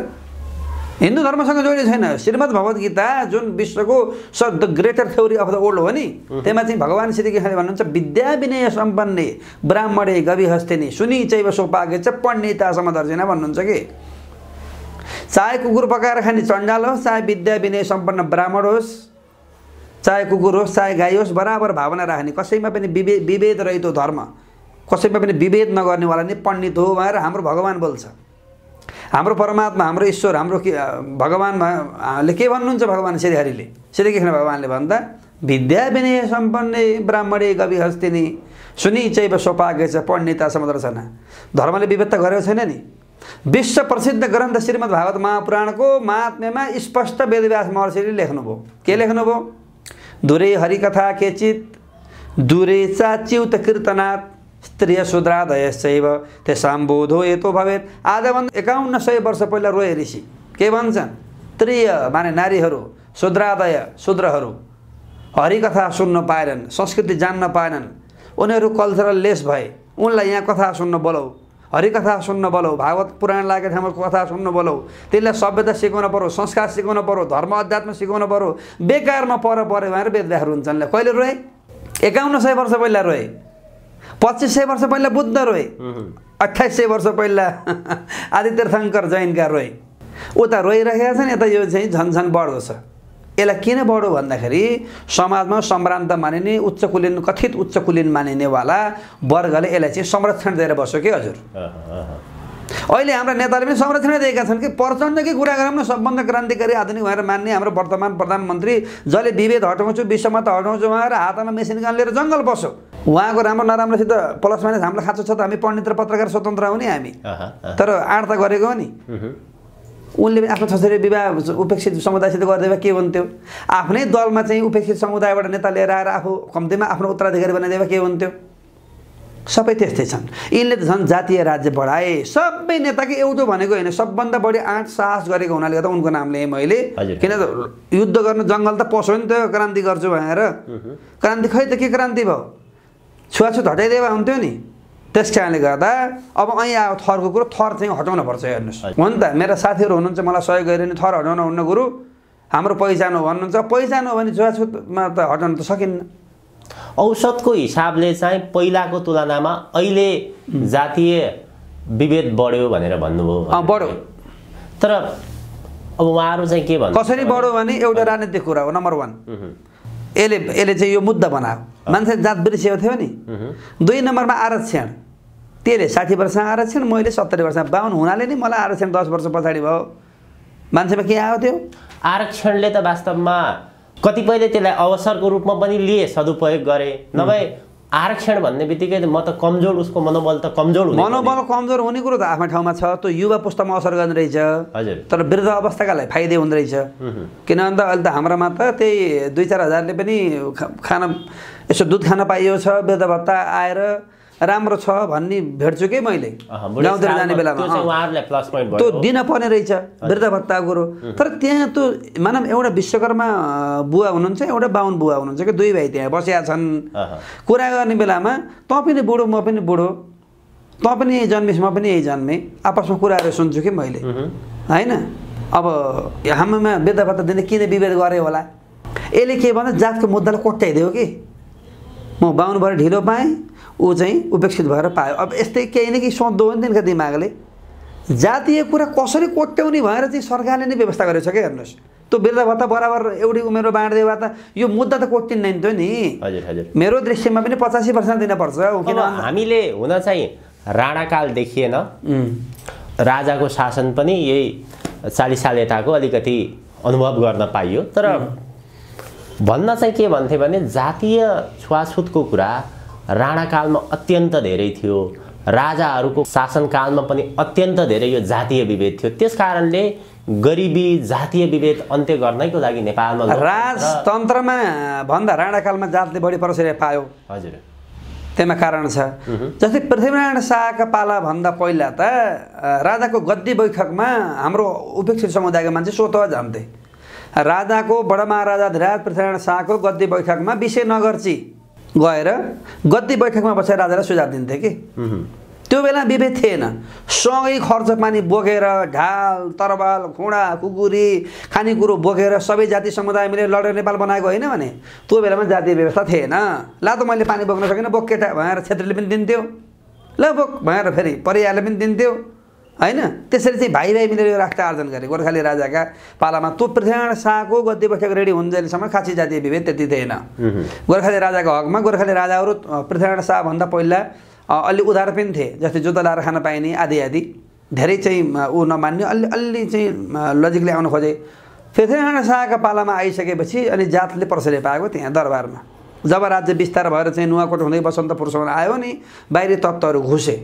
हिन्दू धर्मसँग जोडिएको छैन। श्रीमद् भगवद् गीता जुन विश्वको स the greater theory of the world हो नि त्यसमा चाहिँ भगवान् श्रीकृष्णले भन्नुहुन्छ विद्या विनय सम्पन्ने ब्राह्मणे गवि हस्तिनी सुनि चैव सोपागे च पण्डिता समदर्शिना भन्नुहुन्छ कि। चाहे कुकुर पकाएर खाने चण्डाल होस् चाहे विद्या विनय सम्पन्न ब्राह्मण होस् चाहे कुकुर होस् चाहे गाई होस् बराबर भावना राख्ने कसैमा पनि विभेद विभेद रहित धर्म कसैमा पनि विभेद नगर्नेवाला नै पण्डित हो भनेर हाम्रो भगवान् बोल्छ। हाम्रो परमात्मा हाम्रो ईश्वर हाम्रो के भगवान्ले के भन्नुहुन्छ भगवान् श्रीहरिले? श्रीकृष्ण भगवान्ले भन्दा विद्या विनय सम्पन्ने ब्राह्मणे गवि हस्तिनी सुनि चैव सोपागे छ पण्डिता समुद्रसना धर्मले विभेद त गरेको छैन नि। विश्व प्रसिद्ध ग्रन्थ श्रीमद् भागवत महापुराणको महात्म्यमा स्पष्ट वेदव्यास महर्षिले लेख्नुभयो। के लेख्नुभयो? दुरे हरिकथा केचित दुरे चाच्युत कीर्तनात् स्त्रिय शूद्रादयश्चैव तेषां बोधो यतो भवेत्। आजभन्दा एकाउन्न सय वर्ष पहिला रोए ऋषि। के भन्छन्? त्रिय माने नारीहरू शूद्रादय शूद्रहरू हरिकथा सुन्न पाएनन् संस्कृति जान्न पाएनन्। उनीहरू कल्चरल लेस भए। उनलाई यहाँ कथा सुन्न बोलाऊ हरिकथा सुन्न बोलौ। भागवत पुराण लागेको ठाउँमा कथा सुन्नु बोलौ। त्यसलाई सभ्यता सिकाउनु पऱ्यो संस्कार सिकाउनु पऱ्यो धर्म अध्यात्म सिकाउनु पऱ्यो बेकारमा पर पऱ्यो भनेर वेदव्यासहरू हुन्छन्। कहिले रोए एकाउन्न सय वर्ष पहिला रोए पच्चिस सय वर्ष पहिला बुद्ध रोए। अठाइस सय वर्ष पहिला आदि तीर्थङ्कर जैनका रोए। उता रोइरहेका छन् यता यो चाहिँ झन् झन् बढ्दो छ। यसलाई किन बढो भन्दाखेरि समाजमा सम्भ्रान्त मानिने उच्च कुलीन कथित उच्च कुलीन मानिनेवाला वर्गले यसलाई चाहिँ संरक्षण दिएर बस्यो कि हजुर? अहिले हाम्रा नेताले पनि संरक्षण दिएका छन् कि प्रचण्डकै कुरा गरौँ न सबभन्दा क्रान्तिकारी आधुनिक भएर मान्ने हाम्रो वर्तमान प्रधानमन्त्री जसले विभेद हटाउँछु विश्वमा त हटाउँछु उहाँहरू हातमा मेसिन गन लिएर जङ्गल बस्यो। उहाँको राम्रो नराम्रोसित प्लस माइनस हामीलाई खाँचो छ त हामी पण्डित र पत्रकार स्वतन्त्र हो नि हामी तर आँट त गरेको हो नि। उनले पनि आफ्नो छोरी विवाह उपेक्षित समुदायसित गरिदिए के हुन्थ्यो? आफ्नै दलमा चाहिँ उपेक्षित समुदायबाट नेता लिएर आएर आफू कम्तीमा आफ्नो उत्तराधिकारी बनाइदिए के हुन्थ्यो? सबै त्यस्तै छन्। यिनले त झन् जातीय राज्य बढाए। सबै नेताकै एउटो भनेको होइन सबभन्दा बढी आँट साहस गरेको हुनाले गर्दा उनको नाम लिएँ मैले। किन त युद्ध गर्न जङ्गल त पस्यो नि त क्रान्ति गर्छु भनेर। क्रान्ति खै त के क्रान्ति भयो? छुवाछुत हटाइदिए हुन्थ्यो नि। त्यस कारणले गर्दा अब અહીં आयो थरको कुरो थर चाहिँ हटाउन पर्छ हेर्नुहोस्। हो नि त? मेरा साथीहरू हुनुहुन्छ मलाई सहयोग गरेर नि थर हटाउन हुन्न गुरु। हाम्रो पहिचान हो भन्नुहुन्छ। पहिचान हो भने छुवाछुतमा त हटाउन त सकिन्न। औसतको हिसाबले चाहिँ पहिलाको तुलनामा अहिले जातीय विभेद बढ्यो भनेर भन्नुभयो। बढ्यो। तर अब उहाँहरू चाहिँ के भन्नु कसरी बढ्यो भने एउटा राजनीतिक कुरा हो नम्बर वान यसले यसले चाहिँ यो मुद्दा बनायो। मान्छे जात बिर्सिएको थियो नि। दुई नम्बरमा आरक्षण। त्यसले साठी वर्ष आरक्षण मैले सत्तरी वर्ष बाहुन हुनाले नि मलाई आरक्षण दस वर्ष पछाडि भयो। मान्छेमा के आएको थियो आरक्षणले त वास्तवमा कतिपयले त्यसलाई अवसरको रूपमा पनि लिए सदुपयोग गरे। नभए आरक्षण भन्ने बित्तिकै म त कमजोर उसको मनोबल त कमजोर मनोबल कमजोर हुने कुरो त आफ्नो ठाउँमा छ त्यो युवा पुस्तामा असर गर्ने रहेछ। हजुर। तर वृद्ध अवस्थाकालाई फाइदे हुँदो रहेछ। किनभने त अहिले त हाम्रोमा त त्यही दुई चार हजारले पनि खान यसो दुध खान पाइयो छ वृद्ध भत्ता आएर राम्रो छ भन्ने भेट्छु कि मैले? गाउँतिर जाने बेलामा त्यो दिन पर्ने रहेछ वृद्ध भत्ता कुरो तर त्यहाँ त्यो मानव एउटा विश्वकर्मा बुवा हुनुहुन्छ एउटा बाहुन बुवा हुनुहुन्छ कि दुई भाइ त्यहाँ बसिया छन्। कुरा गर्ने बेलामा तँ पनि बुढो म पनि बुढो। तँ पनि यही जन्मिस म पनि यही जन्मेँ। आपसमा कुराहरू सुन्छु कि मैले? होइन? अब हाम्रोमा वृद्ध भत्ता दिँदा किन विभेद गऱ्यो होला? यसले के भन्दा जातको मुद्दालाई कोट्याइदियो कि? म बाहुन भएर ढिलो पाएँ ऊ चाहिँ उपेक्षित भएर पायो। अब यस्तै केही न केही सोध्दो हो नि तिनीहरूको दिमागले। जातीय कुरा कसरी कोट्याउने भएर चाहिँ सरकारले नै व्यवस्था गरेको छ क्या हेर्नुहोस्। त्यो वृद्ध भत्ता बराबर एउटै उमेरमा बाँडिदियो भए त यो मुद्दा त कोटिँदैन थियो नि। हजुर हजुर। मेरो दृश्यमा पनि पचासी पर्सेन्ट दिनुपर्छ किन हामीले हुन चाहिँ राणाकाल देखिएन। राजाको शासन पनि यही चालिस साल यताको अलिकति अनुभव गर्न पाइयो। तर भन्न चाहिँ के भन्थे भने जातीय छुवाछुतको कुरा राणाकालमा अत्यन्त धेरै थियो। राजाहरूको शासनकालमा पनि अत्यन्त धेरै यो जातीय विभेद थियो। त्यस कारणले गरिबी जातीय विभेद अन्त्य गर्नैको लागि नेपालमा राजतन्त्रमा भन्दा राणाकालमा जातले बढी प्रसर पायो। हजुर। त्यसमा कारण छ। जस्तै पृथ्वीनारायण शाहका पालाभन्दा पहिला त राजाको गद्दी बैठकमा हाम्रो उपेक्षित समुदायका मान्छे स्वतः जान्थे। राजाको बडा महाराजा धिराज पृथ्वीनारायण शाहको गद्दी बैठकमा विषय नगर्ची गएर गद्दी बैठकमा बसेर राजालाई सुझाव दिन्थे कि। त्यो बेला विभेद थिएन। सँगै खर्च पानी बोकेर ढाल तरवाल खुँडा कुकुरी खानेकुरो बोकेर सबै जाति समुदाय मिलेर लडेर नेपाल बनाएको होइन भने त्यो बेलामा जातीय व्यवस्था थिएन। ला त मैले पानी बोक्न सकिनँ बोक केटा भनेर छेत्रीले पनि दिन्थ्यो। ल बोक भनेर फेरि परियारले पनि दिन्थ्यो। होइन? त्यसरी चाहिँ भाइ भाइ मिलेर यो राष्ट्र आर्जन गरे। गोर्खाली राजाका पालामा त्यो पृथ्वीनारायण शाहको गद्दी बैठक रेडी हुन्जेलसम्म खाँची जातीय विभेद त्यति थिएन। गोर्खाली राजाको हकमा गोर्खाली राजाहरू पृथ्वीनारायण शाहभन्दा पहिला अलि उधार पनि थिए जस्तै जुत्ता लाएर खान पाइने आदि आदि। धेरै चाहिँ ऊ नमान्ने अलि अलि चाहिँ लजिकले आउन खोजे। पृथ्वीनारायण शाहका पालामा आइसकेपछि अनि जातले प्रसले पाएको त्यहाँ दरबारमा। जब राज्य विस्तार भएर चाहिँ नुवाकोट हुँदै बसन्तपुरसम्म आयो नि बाहिरी तत्त्वहरू घुसे।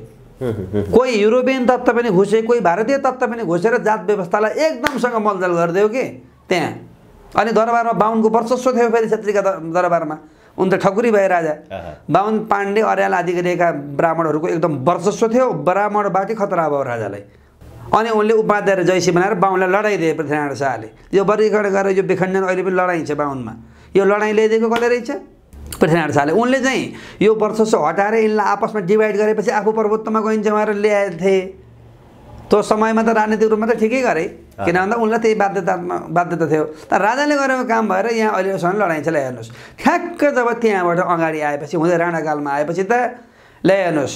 कोही युरोपियन तत्त्व पनि घुसे कोही भारतीय तत्त्व पनि घुसेर जात व्यवस्थालाई एकदमसँग मलजल गरिदियो कि? त्यहाँ। अनि दरबारमा बाहुनको वर्चस्व थियो फेरि छेत्रीका दरबारमा। उन त ठकुरी भए राजा। बाहुन पाण्डे अर्याल आदि गरिएका ब्राह्मणहरूको एकदम वर्चस्व थियो ब्राह्मणबाटै खतरा भयो राजालाई। अनि उनले उपाध्याय जयसी बनाएर बाहुनलाई लडाइदिए पृथ्वीनारायण शाहले। यो वर्गीकरण गरेर यो विखण्डन अहिले पनि लडाइँ छ बाहुनमा। यो लडाइँ ल्याइदिएको कसले रहेछ? पृथ्वीनारायण शाहले। उनले चाहिँ यो वर्चस्व हटाएर यिनलाई आपसमा डिभाइड गरेपछि आफू पर्वतमा गइन्छ उहाँहरू ल्याएको थिए त्यो समयमा त राजनीतिक रूपमा त ठिकै गरे। किन भन्दा उनलाई त्यही बाध्यतामा बाध्यता थियो। तर राजाले गरेको काम भएर यहाँ अहिलेसम्म लडाइँ छ ल्याइहेर्नुहोस् ठ्याक्क जब त्यहाँबाट अगाडि आएपछि हुँदै राणाकालमा आएपछि त ल्याइहेर्नुहोस्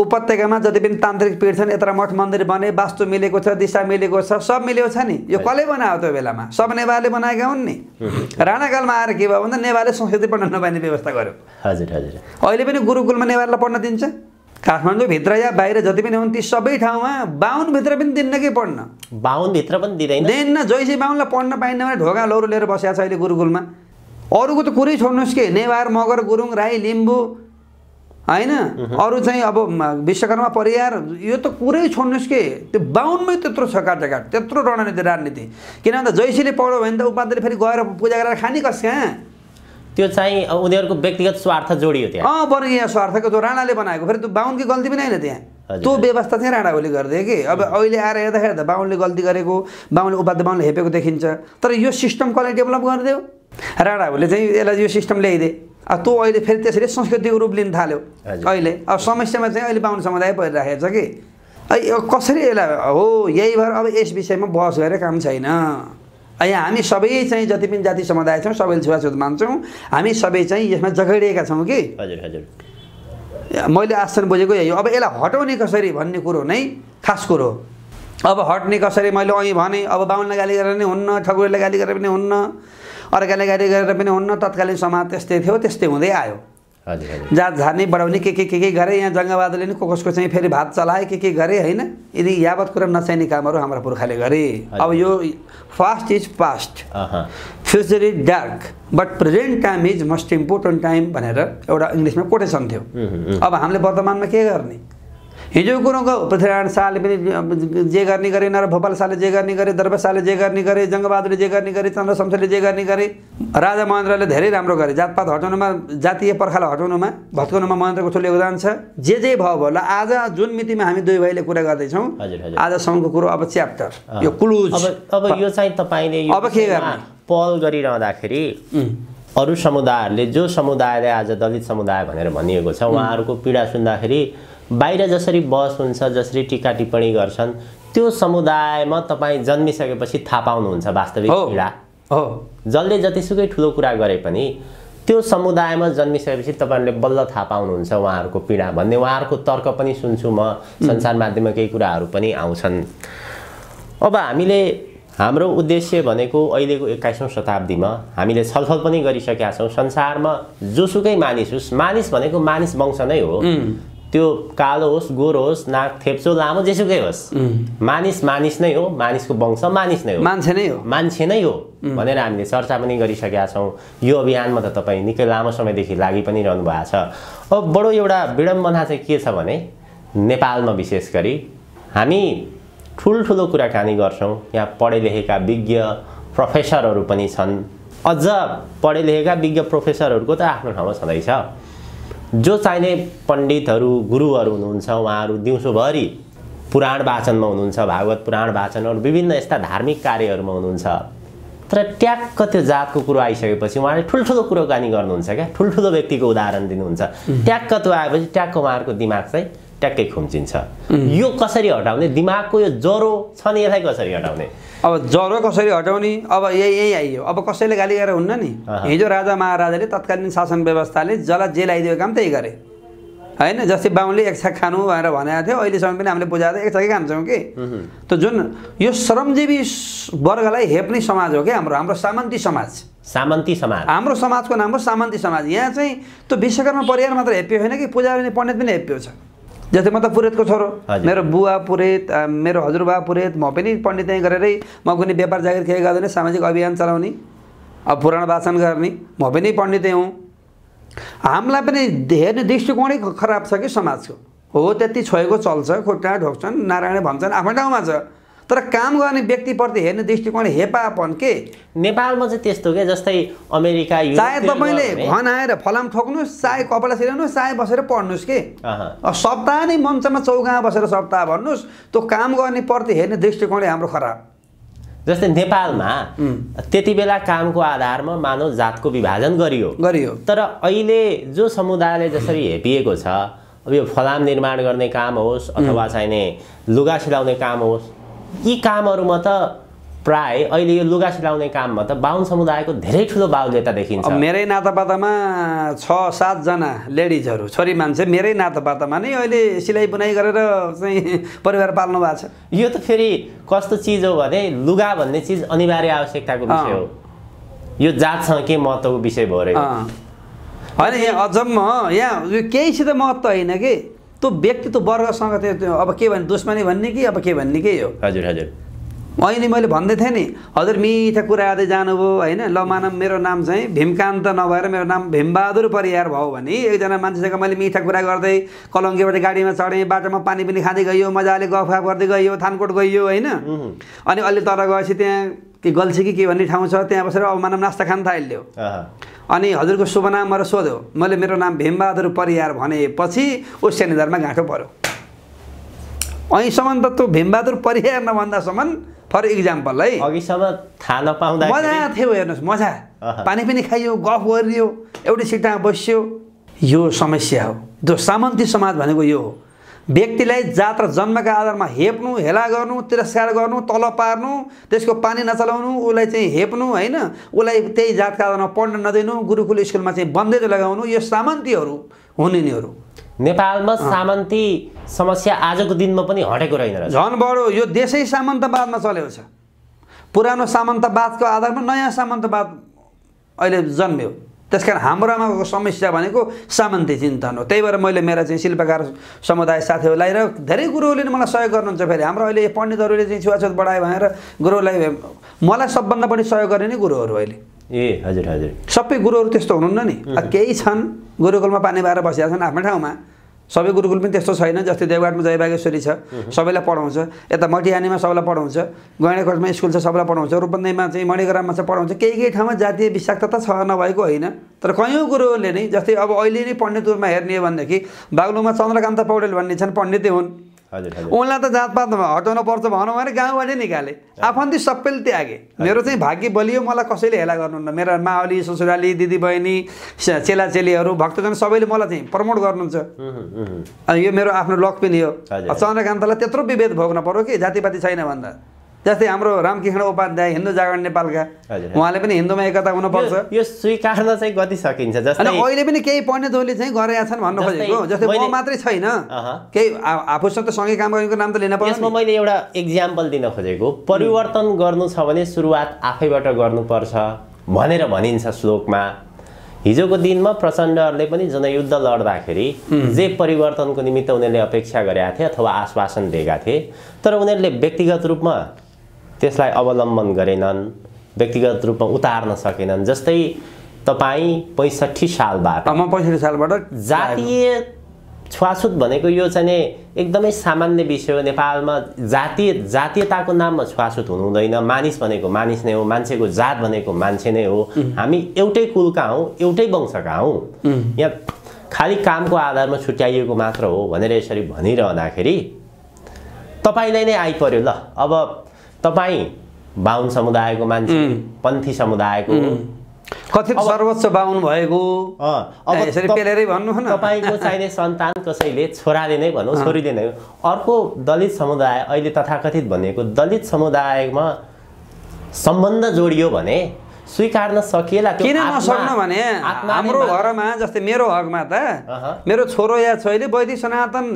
उपत्यकामा जति पनि तान्त्रिक पीठ छन् यत्र मठ मन्दिर बने वास्तु मिलेको छ दिशा मिलेको छ सब मिलेको छ नि। यो कसले बनायो त्यो बेलामा? सब नेवारले बनाएका हुन् नि। राणाकालमा आएर के भयो भन्दा नेवारले संस्कृति पढ्न नपाइने व्यवस्था गर्यो। हजुर हजुर। अहिले पनि गुरुकुलमा नेवारलाई पढ्न दिन्छ। काठमाडौँभित्र या बाहिर जति पनि हुन् ती सबै ठाउँमा बाहुनभित्र पनि दिन्न कि पढ्न? बाहुनभित्र पनि दिँदैन। दिन्न जैसी बाहुनलाई पढ्न पाइन्न भने ढोका लौरो लिएर बसेको छ अहिले गुरुकुलमा। अरूको त कुरै छोड्नुहोस् कि? नेवार मगर गुरुङ राई लिम्बू होइन? अरू चाहिँ अब विश्वकर्मा परियार यो त कुरै छोड्नुहोस् कि? त्यो बाहुनमै त्यत्रो छ काटेकाट त्यत्रो रणनीति राजनीति। किन भन्दा जैसीले पढ्यो भने त उपाध्यले फेरि गएर पूजा गरेर खाने कस कहाँ? त्यो चाहिँ उनीहरूको व्यक्तिगत स्वार्थ जोडियो त्यहाँ। अँ वर्गीय स्वार्थको त्यो राणाले बनाएको फेरि त्यो बाहुनकी गल्ती पनि होइन त्यहाँ। त्यो व्यवस्था चाहिँ राणा ओली गरिदियो कि? अब अहिले आएर हेर्दाखेरि त बाहुनले गल्ती गरेको बाहुनले उपाध्याय बाहुनले हेपेको देखिन्छ। तर यो सिस्टम कसले डेभलप गरिदियो? राणा ओलीले चाहिँ यसलाई यो सिस्टम ल्याइदिए अब त्यो अहिले फेरि त्यसरी संस्कृतिको रूप लिन थाल्यो। अहिले। अब समस्यामा चाहिँ अहिले बाहुन समुदाय परिराखेको छ कि कसरी यसलाई हो यही भएर अब यस विषयमा बहस गरेर काम छैन। यहाँ हामी सबै चाहिँ जति पनि जाति समुदाय छौँ सबैले छुवाछुत मान्छौँ। हामी सबै चाहिँ यसमा जगडिएका छौँ कि? हजुर हजुर। मैले आसन बुझेको यही हो। अब यसलाई हटाउने कसरी भन्ने कुरो नै खास कुरो हो। अब हट्ने कसरी मैले अघि भने अब बाहुनलाई गाली गरेर पनि हुन्न ठकुरीलाई गाली गरेर पनि हुन्न। अर्काले गाली गरेर पनि हुन्न तत्कालीन समाज त्यस्तै थियो त्यस्तै हुँदै आयो। जात झार्ने बढाउने के के के के गरे यहाँ जङ्गबहादुरले नि कसको चाहिँ फेरि भात चलाए के के गरे होइन? यदि यावत कुरा नचाहिने कामहरू हाम्रा पुर्खाले गरे। अब यो past is past. Future is dark but present time is most important time भनेर एउटा इङ्ग्लिसमा कोटेसन थियो। अब हामीले वर्तमानमा के गर्ने? हिजोको कुरो पृथ्वीनारायण शाहले पनि जे गर्ने गरे नर भोपाल शाहले जे गर्ने गरे दरबार शाहले जे गर्ने गरे जङ्गबहादुरले जे गर्ने गरे चन्द्र शमशेरले जे गर्ने गरे राजा महेन्द्रले धेरै राम्रो गरे जातपात हटाउनुमा जातीय पर्खालाई हटाउनुमा भत्काउनुमा महेन्द्रको ठुलो योगदान छ जे जे भयो भयो ल आज जुन मितिमा हामी दुई भाइले कुरा गर्दैछौँ। आजसम्मको कुरो अब च्याप्टर। यो क्लुज अब यो चाहिँ तपाईँले अब के गर्ने? पहल गरिरहँदाखेरि अरू समुदायहरूले जो समुदायले आज दलित समुदाय भनेर भनिएको छ उहाँहरूको पीडा सुन्दाखेरि बाहिर जसरी बहस हुन्छ जसरी टिका टिप्पणी गर्छन् त्यो समुदायमा तपाईँ जन्मिसकेपछि थाहा पाउनुहुन्छ वास्तविक पीडा। हो। जसले जतिसुकै ठुलो कुरा गरे पनि त्यो समुदायमा जन्मिसकेपछि तपाईँहरूले बल्ल थाहा पाउनुहुन्छ उहाँहरूको पीडा भन्ने। उहाँहरूको तर्क पनि सुन्छु म सञ्चार माध्यममा केही कुराहरू पनि आउँछन्। अब हामीले हाम्रो उद्देश्य भनेको अहिलेको एक्काइसौँ शताब्दीमा हामीले छलफल पनि गरिसकेका छौँ। संसारमा जोसुकै मानिस होस् मानिस भनेको मानिस वंश नै हो। त्यो कालो होस् गोरो होस् नाक थेप्चो लामो जेसुकै होस्। मानिस मानिस नै हो मानिसको वंश मानिस नै हो। मान्छे नै हो। मान्छे नै हो भनेर हामीले चर्चा पनि गरिसकेका छौँ। यो अभियानमा त तपाईँ निकै लामो समयदेखि लागि पनि रहनु भएको छ। अब बडो एउटा विडम्बना चाहिँ के छ भने नेपालमा विशेष गरी हामी ठुल्ठुलो कुराकानी गर्छौँ। यहाँ पढे लेखेका विज्ञ प्रोफेसरहरू पनि छन्। अझ पढे लेखेका विज्ञ प्रोफेसरहरूको त आफ्नो ठाउँमा छँदैछ। जो चाहिने पण्डितहरू गुरुहरू हुनुहुन्छ उहाँहरू दिउँसोभरि पुराण वाचनमा हुनुहुन्छ भागवत पुराण वाचनहरू विभिन्न यस्ता धार्मिक कार्यहरूमा हुनुहुन्छ तर ट्याक्क त्यो जातको कुरो आइसकेपछि उहाँले ठुल्ठुलो कुरोकानी गर्नुहुन्छ क्या ठुल्ठुलो व्यक्तिको उदाहरण दिनुहुन्छ। ट्याक्क त्यो आएपछि ट्याक्क उहाँहरूको दिमाग चाहिँ ट्याक्कै खुम्चिन्छ। यो कसरी हटाउने? दिमागको यो ज्वरो छ नि यसलाई कसरी हटाउने? अब ज्वरो कसरी हटाउने? अब यही यही आइयो। अब कसैले गाली गरेर हुन्न नि। हिजो राजा महाराजाले तत्कालीन शासन व्यवस्थाले जसलाई जे लगाइदिएको काम त्यही गरे। होइन? जस्तै बाहुनले एक छाक खानु भनेर भनेको थियो। अहिलेसम्म पनि हामीले बुझाएको थियो एक छाकै खान्छौँ कि? त जुन यो श्रमजीवी वर्गलाई हेप्ने समाज हो क्या हाम्रो? हाम्रो सामन्ती समाज। सामन्ती समाज। हाम्रो समाजको नाम हो सामन्ती समाज। यहाँ चाहिँ त्यो विश्वकर्मा परिवार मात्र हेप्यो होइन कि? पूजा गर्ने पण्डित पनि हेप्यो छ। जस्तै म त पुरेतको छोरो। मेरो बुवा पुरेत मेरो हजुरबा पुरेत म पनि पण्डित गरेरै म कुनै व्यापार जागिर केही गर्दैन सामाजिक अभियान चलाउने अब पुराण वाचन गर्ने म पनि पण्डितै हुँ। हामीलाई पनि हेर्ने दृष्टिकोणै खराब छ कि समाजको। हो त्यति छोएको चल्छ खुट्टा ढोक्छन् नारायण भन्छन् आफ्नो ठाउँमा छ। तर काम गर्ने व्यक्तिप्रति हेर्ने दृष्टिकोण हेपापन के? नेपालमा चाहिँ त्यस्तो के जस्तै अमेरिका चाहे तपाईँले घन आएर फलाम ठोक्नुहोस् चाहे कपडा सिलाउनुहोस् चाहे बसेर पढ्नुहोस् के? सप्ताह नै मञ्चमा चौकामा बसेर सप्ताह भन्नुहोस् त्यो काम गर्ने प्रति हेर्ने दृष्टिकोणै हाम्रो खराब। जस्तै नेपालमा त्यति बेला कामको आधारमा मानव जातको विभाजन गरियो। गरियो। तर अहिले जो समुदायले जसरी हेपिएको छ अब यो फलाम निर्माण गर्ने काम होस् अथवा चाहिने लुगा सिलाउने काम होस् यी कामहरूमा त प्राय अहिले यो लुगा सिलाउने काममा त बाहुन समुदायको धेरै ठुलो बाहुल्यता देखिन्छ। मेरै नातापातामा छ सातजना लेडिजहरू छोरी मान्छे मेरै नातापातामा नै अहिले सिलाइ बुनाइ गरेर चाहिँ परिवार पाल्नु भएको छ। यो त फेरि कस्तो चिज हो भने लुगा भन्ने चिज अनिवार्य आवश्यकताको विषय हो। यो जातसँग के महत्त्वको विषय भयो अरे। होइन यहाँ अचम्म यहाँ यो केहीसित महत्त्व होइन कि? त्यो व्यक्ति त्यो वर्गसँग त्यो त्यो अब के भन्ने दुश्मनी भन्ने कि अब के भन्ने के हो? हजुर हजुर। अहिले मैले भन्दै थिएँ नि हजुर मिठा कुरा गर्दै जानुभयो होइन? ल मानव मेरो नाम चाहिँ भीमकान्त नभएर मेरो नाम भीमबहादुर परियार भयो भने एकजना मान्छेसँग मैले मिठा कुरा गर्दै कलङ्गीबाट गाडीमा चढेँ बाटोमा पानी पनि खाँदै गयो मजाले गफगाफ गर्दै गयो थानकोट गइयो होइन? अनि अलि तर गएपछि त्यहाँ के गल्छी कि के भन्ने ठाउँ छ त्यहाँ बसेर अब मानव नास्ता खान थाल्यो अहँ। अनि हजुरको शुभ नाम सोध्यो। मैले मेरो नाम भीमबहादुर परियार भनेपछि ऊ शनिद्वारमा गाँठो पऱ्यो अहीँसम्म त त्यो भीमबहादुर परियार नभन्दासम्म फर इक्जाम्पल है अघिसम्म थाहा नपाउँदा मजा थियो हेर्नुहोस् मजा। पानी पनि खाइयो गफ गरियो एउटै सिटमा बस्यो। यो समस्या हो। जो सामन्ती समाज भनेको यो हो। व्यक्तिलाई जात र जन्मका आधारमा हेप्नु हेला गर्नु तिरस्कार गर्नु तल पार्नु त्यसको पानी नचलाउनु उसलाई चाहिँ हेप्नु होइन? उसलाई त्यही जातका आधारमा पढ्न नदिनु गुरुकुल स्कुलमा चाहिँ बन्देज लगाउनु यो सामन्तीहरू हुन् यिनीहरू। नेपालमा सामन्ती समस्या आजको दिनमा पनि हटेको रहेन रहेछ। झन् बढो यो देशै सामन्तवादमा चलेको छ। पुरानो सामन्तवादको आधारमा नयाँ सामन्तवाद अहिले जन्म्यो। त्यस कारण हाम्रोमा समस्या भनेको सामन्ती चिन्तन हो। त्यही भएर मैले मेरा चाहिँ शिल्पकार समुदाय साथीहरूलाई र धेरै गुरुहरूले नै मलाई सहयोग गर्नुहुन्छ। फेरि हाम्रो अहिले पण्डितहरूले चाहिँ छुवाछुत बढायो भनेर गुरुलाई मलाई सबभन्दा बढी सहयोग गर्ने नै गुरुहरू अहिले। ए हजुर हजुर। सबै गुरुहरू त्यस्तो हुनुहुन्न नि। केही छन् गुरुकुलमा पानी भएर बसिरहेका छन् आफ्नो ठाउँमा। सबै गुरुकुल पनि त्यस्तो छैन जस्तै देवघाटमा जय बागेश्वरी छ सबैलाई पढाउँछ। यता मटिहानीमा सबैलाई पढाउँछ। गैँडाकोटमा स्कुल छ सबैलाई पढाउँछ। रूपन्देहीमा चाहिँ मणिग्राममा चाहिँ पढाउँछ। केही केही ठाउँमा जातीय विषाक्तता छ नभएको होइन। तर कयौँ गुरुहरूले नै जस्तै अब अहिले नै पण्डित रूपमा हेर्ने हो भनेदेखि बागलुङमा चन्द्रकान्त पौडेल भन्ने छन् पण्डितै हुन्। उनलाई त जातपातमा हटाउनु पर्छ भनौँ भने गाउँबाटै निकाले आफन्ती सबैले त्यागे। मेरो चाहिँ भाग्य बलियो मलाई कसैले हेला गर्नुहुन्न? मेरा मावली ससुराली दिदी बहिनी स- चेलाचेलीहरू भक्तजन सबैले मलाई चाहिँ प्रमोट गर्नुहुन्छ। यो मेरो आफ्नो लक पनि हो। चन्द्रकान्तलाई त्यत्रो विभेद भोग्न पर्यो कि जातिपाति छैन भन्दा। जस्तै हाम्रो रामकृष्ण उपाध्याय हिन्दू जागरण नेपालका। उहाँले पनि हिन्दूमा एकता हुनुपर्छ यो- स्वीकार्न चाहिँ कति सकिन्छ? जस्तै अहिले पनि केही पण्डितहरूले चाहिँ गरेका छन् भन्नु खोजेको। जस्तै म मात्रै छैन। केही आफूसँग त सँगै काम गरेको नाम त लिन पर्छ यसमा। मैले एउटा इक्जाम्पल दिन खोजेको। परिवर्तन गर्नु छ भने सुरुवात आफैबाट गर्नुपर्छ भनेर भनिन्छ श्लोकमा। हिजोको दिनमा प्रचण्डहरूले पनि जनयुद्ध लड्दाखेरि जे परिवर्तनको निमित्त उनीहरूले अपेक्षा गरेका थिए अथवा आश्वासन दिएका थिए तर उनीहरूले व्यक्तिगत रूपमा त्यसलाई अवलम्बन गरेनन् व्यक्तिगत रूपमा उतार्न सकेनन् जस्तै तपाईँ पैँसठी सालबाट म पैँसठी सालबाट जातीय छुवाछुत भनेको यो चाहिँ नि एकदमै सामान्य विषय हो। नेपालमा जातीय जातीयताको नाममा छुवाछुत हुनु हुँदैन मानिस भनेको मानिस नै हो मान्छेको जात भनेको मान्छे नै हो। हामी एउटै कुलका हौँ एउटै वंशका हौँ। यहाँ खालि कामको आधारमा छुट्याइएको मात्र हो भनेर यसरी भनिरहँदाखेरि तपाईँलाई नै आइपर्यो ल अब तपाईँ बाहुन समुदायको मान्छे पन्थी समुदायको। कथित सर्वोच्च बाहुन भएको। अब यसरी पेलेरै भन्नु तपाईँको चाहिने सन्तान कसैले? छोराले नै भनौँ छोरीले नै अर्को दलित समुदाय अहिले तथाकथित भनेको दलित समुदायमा सम्बन्ध जोडियो भने स्वीकार्न सकिएला किन नसक्नु भने हाम्रो घरमा जस्तै मेरो हकमा त। मेरो छोरो या छोरीले वैदिक सनातन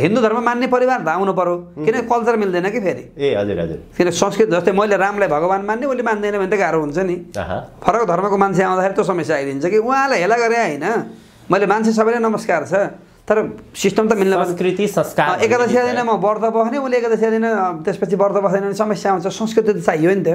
हिन्दू धर्म मान्ने परिवार त आउनु पर्यो। किन कल्चर मिल्दैन कि फेरि? ए हजुर हजुर। किन संस्कृत जस्तै मैले रामलाई भगवान् मान्ने उसले मान्दैन भने त गाह्रो हुन्छ नि। फरक धर्मको मान्छे आउँदाखेरि त्यो समस्या आइदिन्छ कि उहाँलाई हेला गरे होइन। मैले मान्छे सबैलाई नमस्कार छ तर सिस्टम त मिल्न। संस्कृति संस्कार एकादशी दिन म व्रत बस्ने उसले एकादशी दिन त्यसपछि व्रत बस्दैन भने समस्या आउँछ। संस्कृति त चाहियो नि त।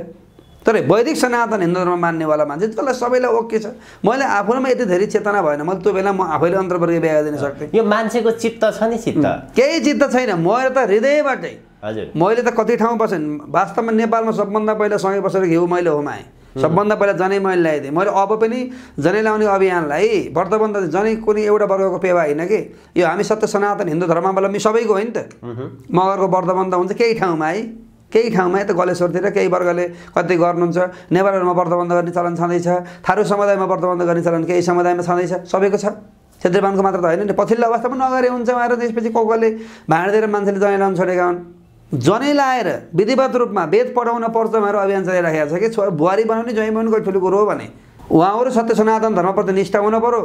तर वैदिक सनातन हिन्दू धर्म मान्नेवाला मान्छे त्यसलाई सबैलाई ओके छ। मैले आफूमा यति धेरै चेतना भएन मैले त्यो बेला म आफैले अन्तर्वर्गीय बिहा दिन सक्थेँ। यो मान्छेको चित्त छ नि चित्त? केही चित्त छैन। मैले त हृदयबाटै हजुर। मैले त कति ठाउँ बसेँ। वास्तवमा नेपालमा सबभन्दा पहिला सँगै बसेर घिउ मैले होमाएँ। सबभन्दा पहिला जनै मैले ल्याइदिएँ। मैले अब पनि जनै लाउने अभियानलाई व्रतबन्ध जनै कुनै एउटा वर्गको पेवा होइन कि? यो हामी सत्य सनातन हिन्दू धर्मावलम्बी सबैको हो नि त। मगरको व्रतबन्ध हुन्छ केही ठाउँमा है। केही ठाउँमा यता गलेश्वरतिर केही वर्गले कति गर्नुहुन्छ नेवारहरूमा व्रतबन्ध गर्ने चलन छँदैछ थारू समुदायमा व्रतबन्ध गर्ने चलन केही समुदायमा छँदैछ सबैको छ। क्षेत्रीय बाहुनको मात्र त होइन नि। पछिल्लो अवस्थामा नगरे हुन्छ उहाँहरू त्यसपछि को कोले भाँडेर मान्छेले जनै लाउनु छोडेका हुन्। जनै लाएर विधिवत रूपमा वेद पढाउन पर्छ उहाँहरू अभियान चलाइराखेको छ कि? बुहारी बनाउने ज्वाइँ कोही ठुलो कुरो हो भने। उहाँहरू सत्य सनातन धर्मप्रति निष्ठा हुनु पऱ्यो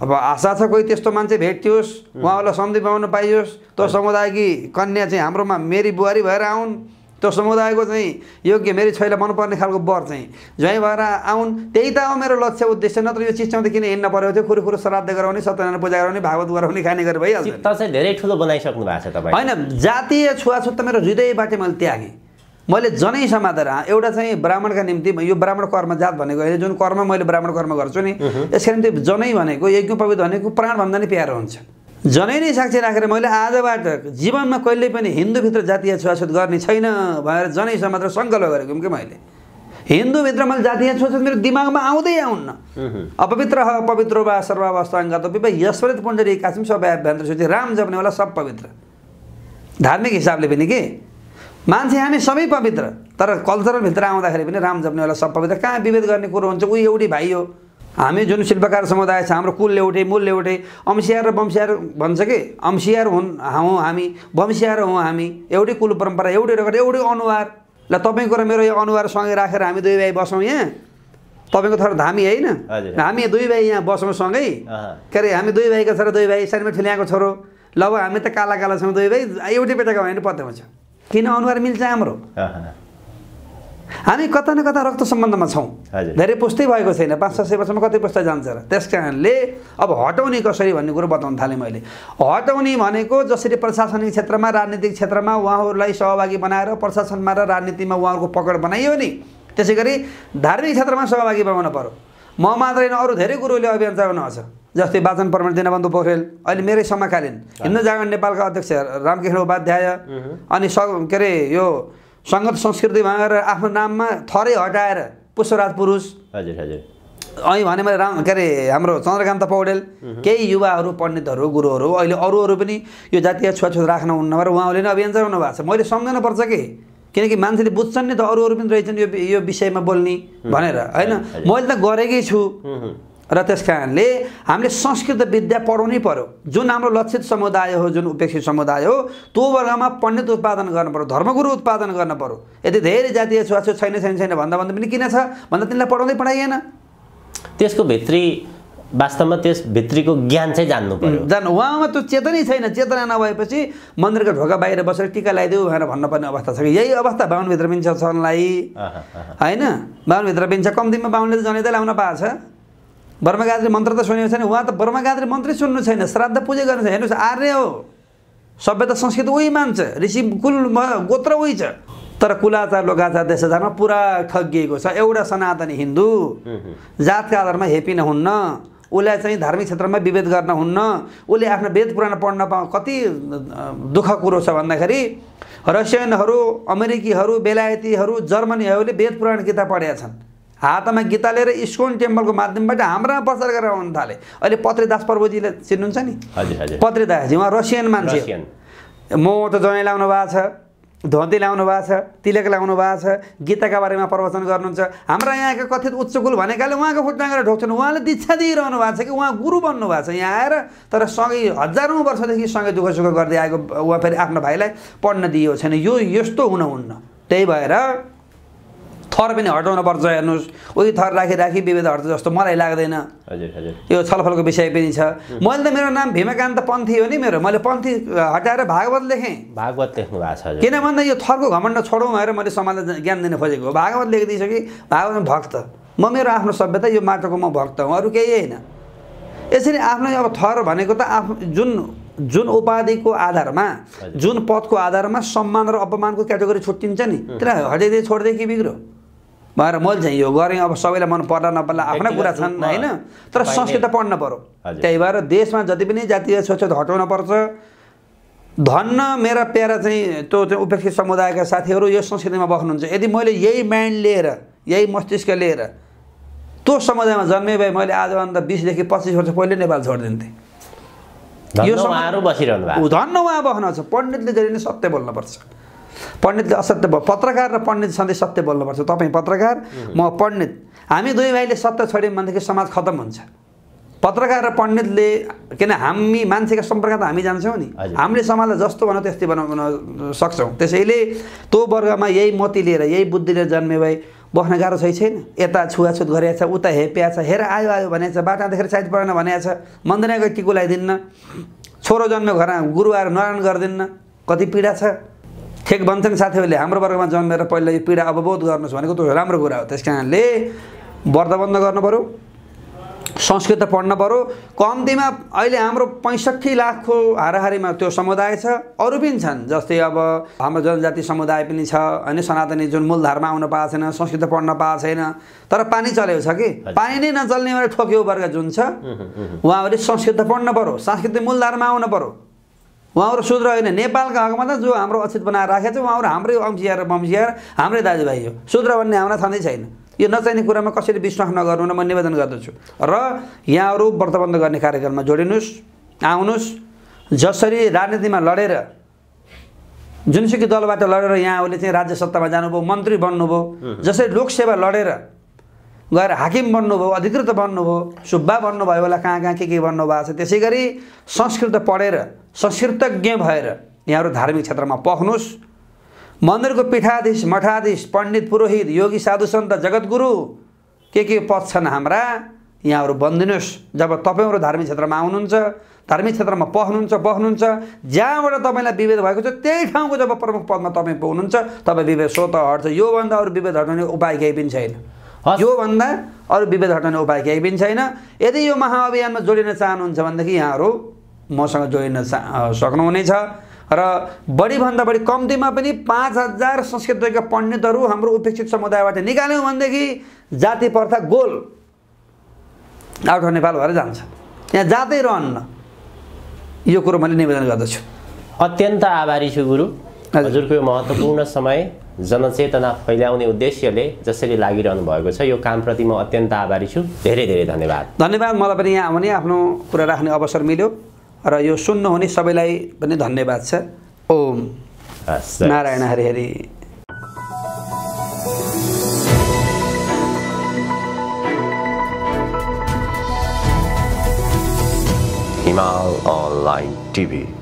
अब आशा छ कोही त्यस्तो मान्छे भेटियोस् उहाँहरूलाई सन्धि पाउन पाइयोस्। त्यो समुदायकी कन्या चाहिँ हाम्रोमा मेरी बुहारी भएर आउन्। त्यो समुदायको चाहिँ योग्य मेरी छोइलाई मनपर्ने खालको वर चाहिँ ज्वाइँ भएर आउन्। त्यही त हो मेरो लक्ष्य उद्देश्य। नत्र यो चिज चाहिँ किन हिँड्न परेको थियो खुरु श्राद्ध गराउने सत्यनारायण पूजा गराउने भागवत गराउने खाने गरेर भइहाल्छ। चाहिँ धेरै ठुलो बनाइसक्नु भएको छ तपाईँ होइन जातीय छुवाछुत त मेरो हृदयबाट मैले त्यागेँ। मैले जनै समातेर एउटा चाहिँ ब्राह्मणका निम्ति यो ब्राह्मण कर्म जात भनेको अहिले जुन कर्म मैले ब्राह्मण कर्म गर्छु नि यसका निम्ति जनै भनेको यज्ञ पवित्र भनेको प्राणभन्दा नै प्यारो हुन्छ। जनै नै साक्षी राखेर मैले आजबाट जीवनमा कहिले पनि हिन्दूभित्र जातीय छुवाछुत गर्ने छैन भनेर जनै समातेर सङ्कल्प गरेको कि मैले? हिन्दूभित्र मैले जातीय छुवाछुत मेरो दिमागमा आउँदै आउन्न। अपवित्र पवित्र वा सर्वावस्थाङ्गत यस्वरित पुण्डरी कासिम सब अभ्यन्तर सूची राम जप्नेवाला सब पवित्र। धार्मिक हिसाबले पनि के? मान्छे हामी सबै पवित्र। तर कल्चरलभित्र आउँदाखेरि पनि राम जप्नेवाला सब पवित्र। कहाँ विभेद गर्ने कुरो हुन्छ? उही एउटै भाइ हो। हामी जुन शिल्पकार समुदाय छ हाम्रो कुल एउटै मूल एउटै अंशियार र वंशियार भन्छ कि? अंशियार हुन् हौँ हामी वंशियार हौँ हामी। एउटै कुल परम्परा एउटै रगत एउटै अनुहार। ल तपाईँको र मेरो यो अनुहार सँगै राखेर हामी दुई भाइ बसौँ यहाँ। तपाईँको थर धामी होइन। हामी दुई भाइ यहाँ बसौँ सँगै। के अरे हामी दुई भाइको छोरा दुई भाइ सानोमा ठुल्याएको छोरो। ल अब हामी त काला काला छौँ दुई भाइ एउटै पेटाको भयो भने पत्ता हुन्छ। किन अनुहार मिल्छ हाम्रो। हामी कता न कता रक्त सम्बन्धमा छौँ। धेरै पुस्तै भएको छैन पाँच छ सय वर्षमा कति पुस्ता जान्छ र। त्यस कारणले अब हटाउने कसरी भन्ने कुरो बताउन थालेँ मैले। हटाउने भनेको जसरी प्रशासनिक क्षेत्रमा राजनीतिक क्षेत्रमा उहाँहरूलाई सहभागी बनाएर प्रशासनमा र राजनीतिमा उहाँहरूको पकड बनाइयो नि त्यसै गरी धार्मिक क्षेत्रमा सहभागी बनाउन पर्यो। म मात्रै होइन अरू धेरै गुरुले अभियान चलाउनु छ जस्तै वाचन प्रमाण दिनबन्धु पोखरेल। अहिले मेरै समकालीन। हिन्दू जागरण नेपालका अध्यक्ष रामकृष्ण उपाध्याय। अनि स के अरे यो सङ्गत संस्कृति भनेर आफ्नो नाममा थरै हटाएर पुष्पराज पुरुष। हजुर हजुर। अहिले भने मैले राम के अरे हाम्रो चन्द्रकान्त पौडेल। केही युवाहरू पण्डितहरू गुरुहरू अहिले अरू अरू पनि यो जातीय छुवाछुत राख्न हुन्न भनेर उहाँहरूले नै अभियान चलाउनु भएको छ। मैले सम्झनु पर्छ कि? किनकि मान्छेले बुझ्छन् नि त अरू अरू पनि रहेछन् यो यो विषयमा बोल्ने भनेर। होइन? मैले त गरेकै छु। र त्यस कारणले हामीले संस्कृत विद्या पढाउनै पर्यो। जुन हाम्रो लक्षित समुदाय हो जुन उपेक्षित समुदाय हो त्यो वर्गमा पण्डित उत्पादन गर्नु पर्यो धर्मगुरु उत्पादन गर्न पर्यो। यदि धेरै जातीय छुवाछुत छैन छैन छैन भन्दा भन्दा पनि किन छ? भन्दा तिनीलाई पढाउँदै पढाइएन। त्यसको भित्री वास्तवमा त्यस भित्रीको ज्ञान चाहिँ जान्नु पर्यो। जान उहाँमा त्यो चेतनै छैन। चेतना नभएपछि मन्दिरको ढोका बाहिर बसेर टिका लगाइदेऊ भनेर भन्नुपर्ने अवस्था छ कि? यही अवस्था बाहुनभित्र पनि छ सनलाई। होइन? बाहुनभित्र पनि छ कम्तीमा बाहुनले त जनै त लाउन पाएको छ। ब्रह्मगात्री मन्त्र त सुनेको छैन उहाँ त ब्रह्मगात्री मन्त्रै सुन्नु छैन श्राद्ध पूजा गर्नु छैन हेर्नुहोस् आर्य हो सभ्यता संस्कृति उही मान्छ ऋषि कुल गोत्र उही छ तर कुलाचार लोकाचार देशाचारमा पुरा ठगिएको छ एउटा सनातनी हिन्दू जातका आधारमा हेपिन हुन्न उसलाई चाहिँ धार्मिक क्षेत्रमा विभेद गर्न हुन्न उसले आफ्नो वेद पुराण पढ्न पा कति दुःख कुरो छ भन्दाखेरि रसियनहरू अमेरिकीहरू बेलायतीहरू जर्मनीहरूले वेद पुराण गीता पढेका छन् हातमा गीता लिएर इस्कोन टेम्पलको माध्यमबाट हाम्रामा प्रचार गरेर आउनु थाले। अहिले पत्रेदास प्रभुजीले चिन्नुहुन्छ नि? पत्रेदासजी उहाँ रसियन मान्छे मोह त जनै लाउनु भएको छ धोती लाउनु भएको छ तिलक लाउनु भएको छ गीताका बारेमा प्रवचन गर्नुहुन्छ। हाम्रा यहाँका कथित उच्चकुल भनेकाले उहाँको खुट्टा गरेर ढोक्छन् उहाँले दीक्षा दिइरहनु भएको छ कि उहाँ गुरु बन्नु भएको छ। यहाँ आएर तर सँगै हजारौँ वर्षदेखि सँगै दुःख सुख गर्दै आएको उहाँ फेरि आफ्नो भाइलाई पढ्न दिएको छैन। यो यस्तो हुनुहुन्न त्यही भएर थर पनि हटाउनु पर्छ हेर्नुहोस्। उही थर राखी राखी विभेद हट्छ जस्तो मलाई लाग्दैन। यो छलफलको विषय पनि छ। मैले त मेरो नाम भीमकान्त पन्थी हो नि मेरो। मैले पन्थी हटाएर भागवत लेखेँ। भागवत लेख्नु भएको छ किन भन्दा यो थरको घमण्ड छोडौँ भनेर मैले समाजलाई ज्ञान दिन खोजेको हो। भागवत लेखिदिइसकेँ भागवत भक्त। म मेरो आफ्नो सभ्यता यो माटोको म भक्त हुँ। अरू केही होइन। यसरी आफ्नो अब थर भनेको त आफ्नो जुन जुन उपाधिको आधारमा जुन पदको आधारमा सम्मान र अपमानको क्याटेगोरी छुट्टिन्छ नि। त्यसलाई हटाइदिए छोडिदिए के बिग्रो? भएर मैले चाहिँ यो गरेँ अब सबैलाई मन पर्ला नपर्ला आफ्नै कुरा छन् होइन? तर संस्कृत पढ्न पर्यो। हजुर। त्यही भएर देशमा जति पनि जातीय छुवाछुत हटाउन पर्छ। धन्न मेरा प्यारा चाहिँ त्यो चाहिँ उपेक्षित समुदायका साथीहरू यो संस्कृतिमा बस्नुहुन्छ। यदि मैले यही माइन्ड लिएर यही मस्तिष्क लिएर त्यो समुदायमा जन्मे भए मैले आजभन्दा बिसदेखि पच्चिस वर्ष पहिले नेपाल छोडिदिन्थेँ। यो धन्न उहाँ बस्न छ। पण्डितले जहिले नै सत्य बोल्नुपर्छ पण्डितले असत्य पत्रकार र पण्डित सधैँ सत्य बोल्नुपर्छ। तपाईँ पत्रकार म पण्डित। हामी दुई भाइले सत्य छोड्यौँ भनेदेखि समाज खतम हुन्छ। पत्रकार र पण्डितले किन हामी मान्छेका सम्पर्क त हामी जान्छौँ नि। हामीले समाजलाई जस्तो बनाऊ त्यस्तै बनाउन सक्छौँ। त्यसैले त्यो वर्गमा यही मती लिएर यही बुद्धि लिएर जन्मे भए बस्न गाह्रो छै छैन? यता छुवाछुत गरेको छ उता हेप्या छ हेर आयो आयो भनेको छ बाटा देखेर साइड परेन भनेको छ मन्दिर गई टिको लगाइदिन्न छोरो जन्म्यो घरमा गुरु आएर नारायण गरिदिन्न। कति पीडा छ ठेक भन्छन् साथीहरूले हाम्रो वर्गमा जन्मेर पहिला यो पीडा अवबोध गर्नुहोस् भनेको त्यो राम्रो कुरा हो। त्यस कारणले व्रत बन्द गर्नु पऱ्यो संस्कृत पढ्न पऱ्यो। कम्तीमा अहिले हाम्रो पैँसठी लाखको हाराहारीमा त्यो समुदाय छ अरू पनि छन् जस्तै अब हाम्रो जनजाति समुदाय पनि छ होइन सनातनी जुन मूलधारमा आउन पाएको छैन संस्कृत पढ्न पाएको छैन तर पानी चलेको छ कि? पानी नै नचल्ने भने ठोक्यो वर्ग जुन छ उहाँहरूले संस्कृत पढ्न पऱ्यो सांस्कृतिक मूलधारमा आउनु पऱ्यो। उहाँहरू शुद्र होइन नेपालका हकमा त जो हाम्रो अक्षित बनाएर राखेको छ उहाँहरू हाम्रै र वंशिया र हाम्रै दाजुभाइ हो। शुद्र भन्ने हाम्रा छँदै छैन। यो नचाहिने कुरामा कसरी विश्वास नगर्नु न म निवेदन गर्दछु। र यहाँहरू व्रतबन्ध गर्ने कार्यक्रममा जोडिनुहोस् आउनुहोस्। जसरी राजनीतिमा लडेर जुनसुकै दलबाट लडेर यहाँहरूले चाहिँ राज्य सत्तामा जानुभयो मन्त्री बन्नुभयो जसरी लोकसेवा लडेर गएर हाकिम बन्नुभयो अधिकृत बन्नुभयो सुब्बा बन्नुभयो होला कहाँ कहाँ के के बन्नुभएको छ त्यसै गरी संस्कृत पढेर संस्कृतज्ञ भएर यहाँहरू धार्मिक क्षेत्रमा पख्नुहोस् मन्दिरको पीठाधीश मठाधीश पण्डित पुरोहित योगी साधु सन्त जगद्गुरु के के पद छन् हाम्रा यहाँहरू बनिदिनुहोस् जब तपाईँहरू धार्मिक क्षेत्रमा आउनुहुन्छ धार्मिक क्षेत्रमा पख्नुहुन्छ बस्नुहुन्छ जहाँबाट तपाईँलाई विभेद भएको छ त्यही ठाउँको जब प्रमुख पदमा तपाईँ पुग्नुहुन्छ तपाईँ विभेद स्वत हट्छ योभन्दा अरू विभेद हटाउने उपाय केही पनि छैन। योभन्दा अरू विभेद हटाउने उपाय केही पनि छैन। यदि यो महाअभियानमा जोडिन चाहनुहुन्छ भनेदेखि यहाँहरू मसँग जोडिन सक्नुहुनेछ। र बढीभन्दा बढी कम्तीमा पनि पाँच हजार संस्कृतका पण्डितहरू हाम्रो उपेक्षित समुदायबाट निकाल्यौँ भनेदेखि जाति प्रथा गोल आउट अफ नेपाल भएर जान्छ। यहाँ जातै रहन्न। यो कुरो मैले निवेदन गर्दछु। अत्यन्त आभारी छु गुरु। हजुर। हजुरको यो महत्त्वपूर्ण समय जनचेतना फैलाउने उद्देश्यले जसरी लागिरहनु भएको छ यो कामप्रति म अत्यन्त आभारी छु। धेरै धेरै धन्यवाद। धन्यवाद मलाई पनि यहाँ आउने आफ्नो कुरा राख्ने अवसर मिल्यो र यो सुन्नुहुने सबैलाई पनि धन्यवाद छ। Om Narayan Hari Hari Himal Online TV.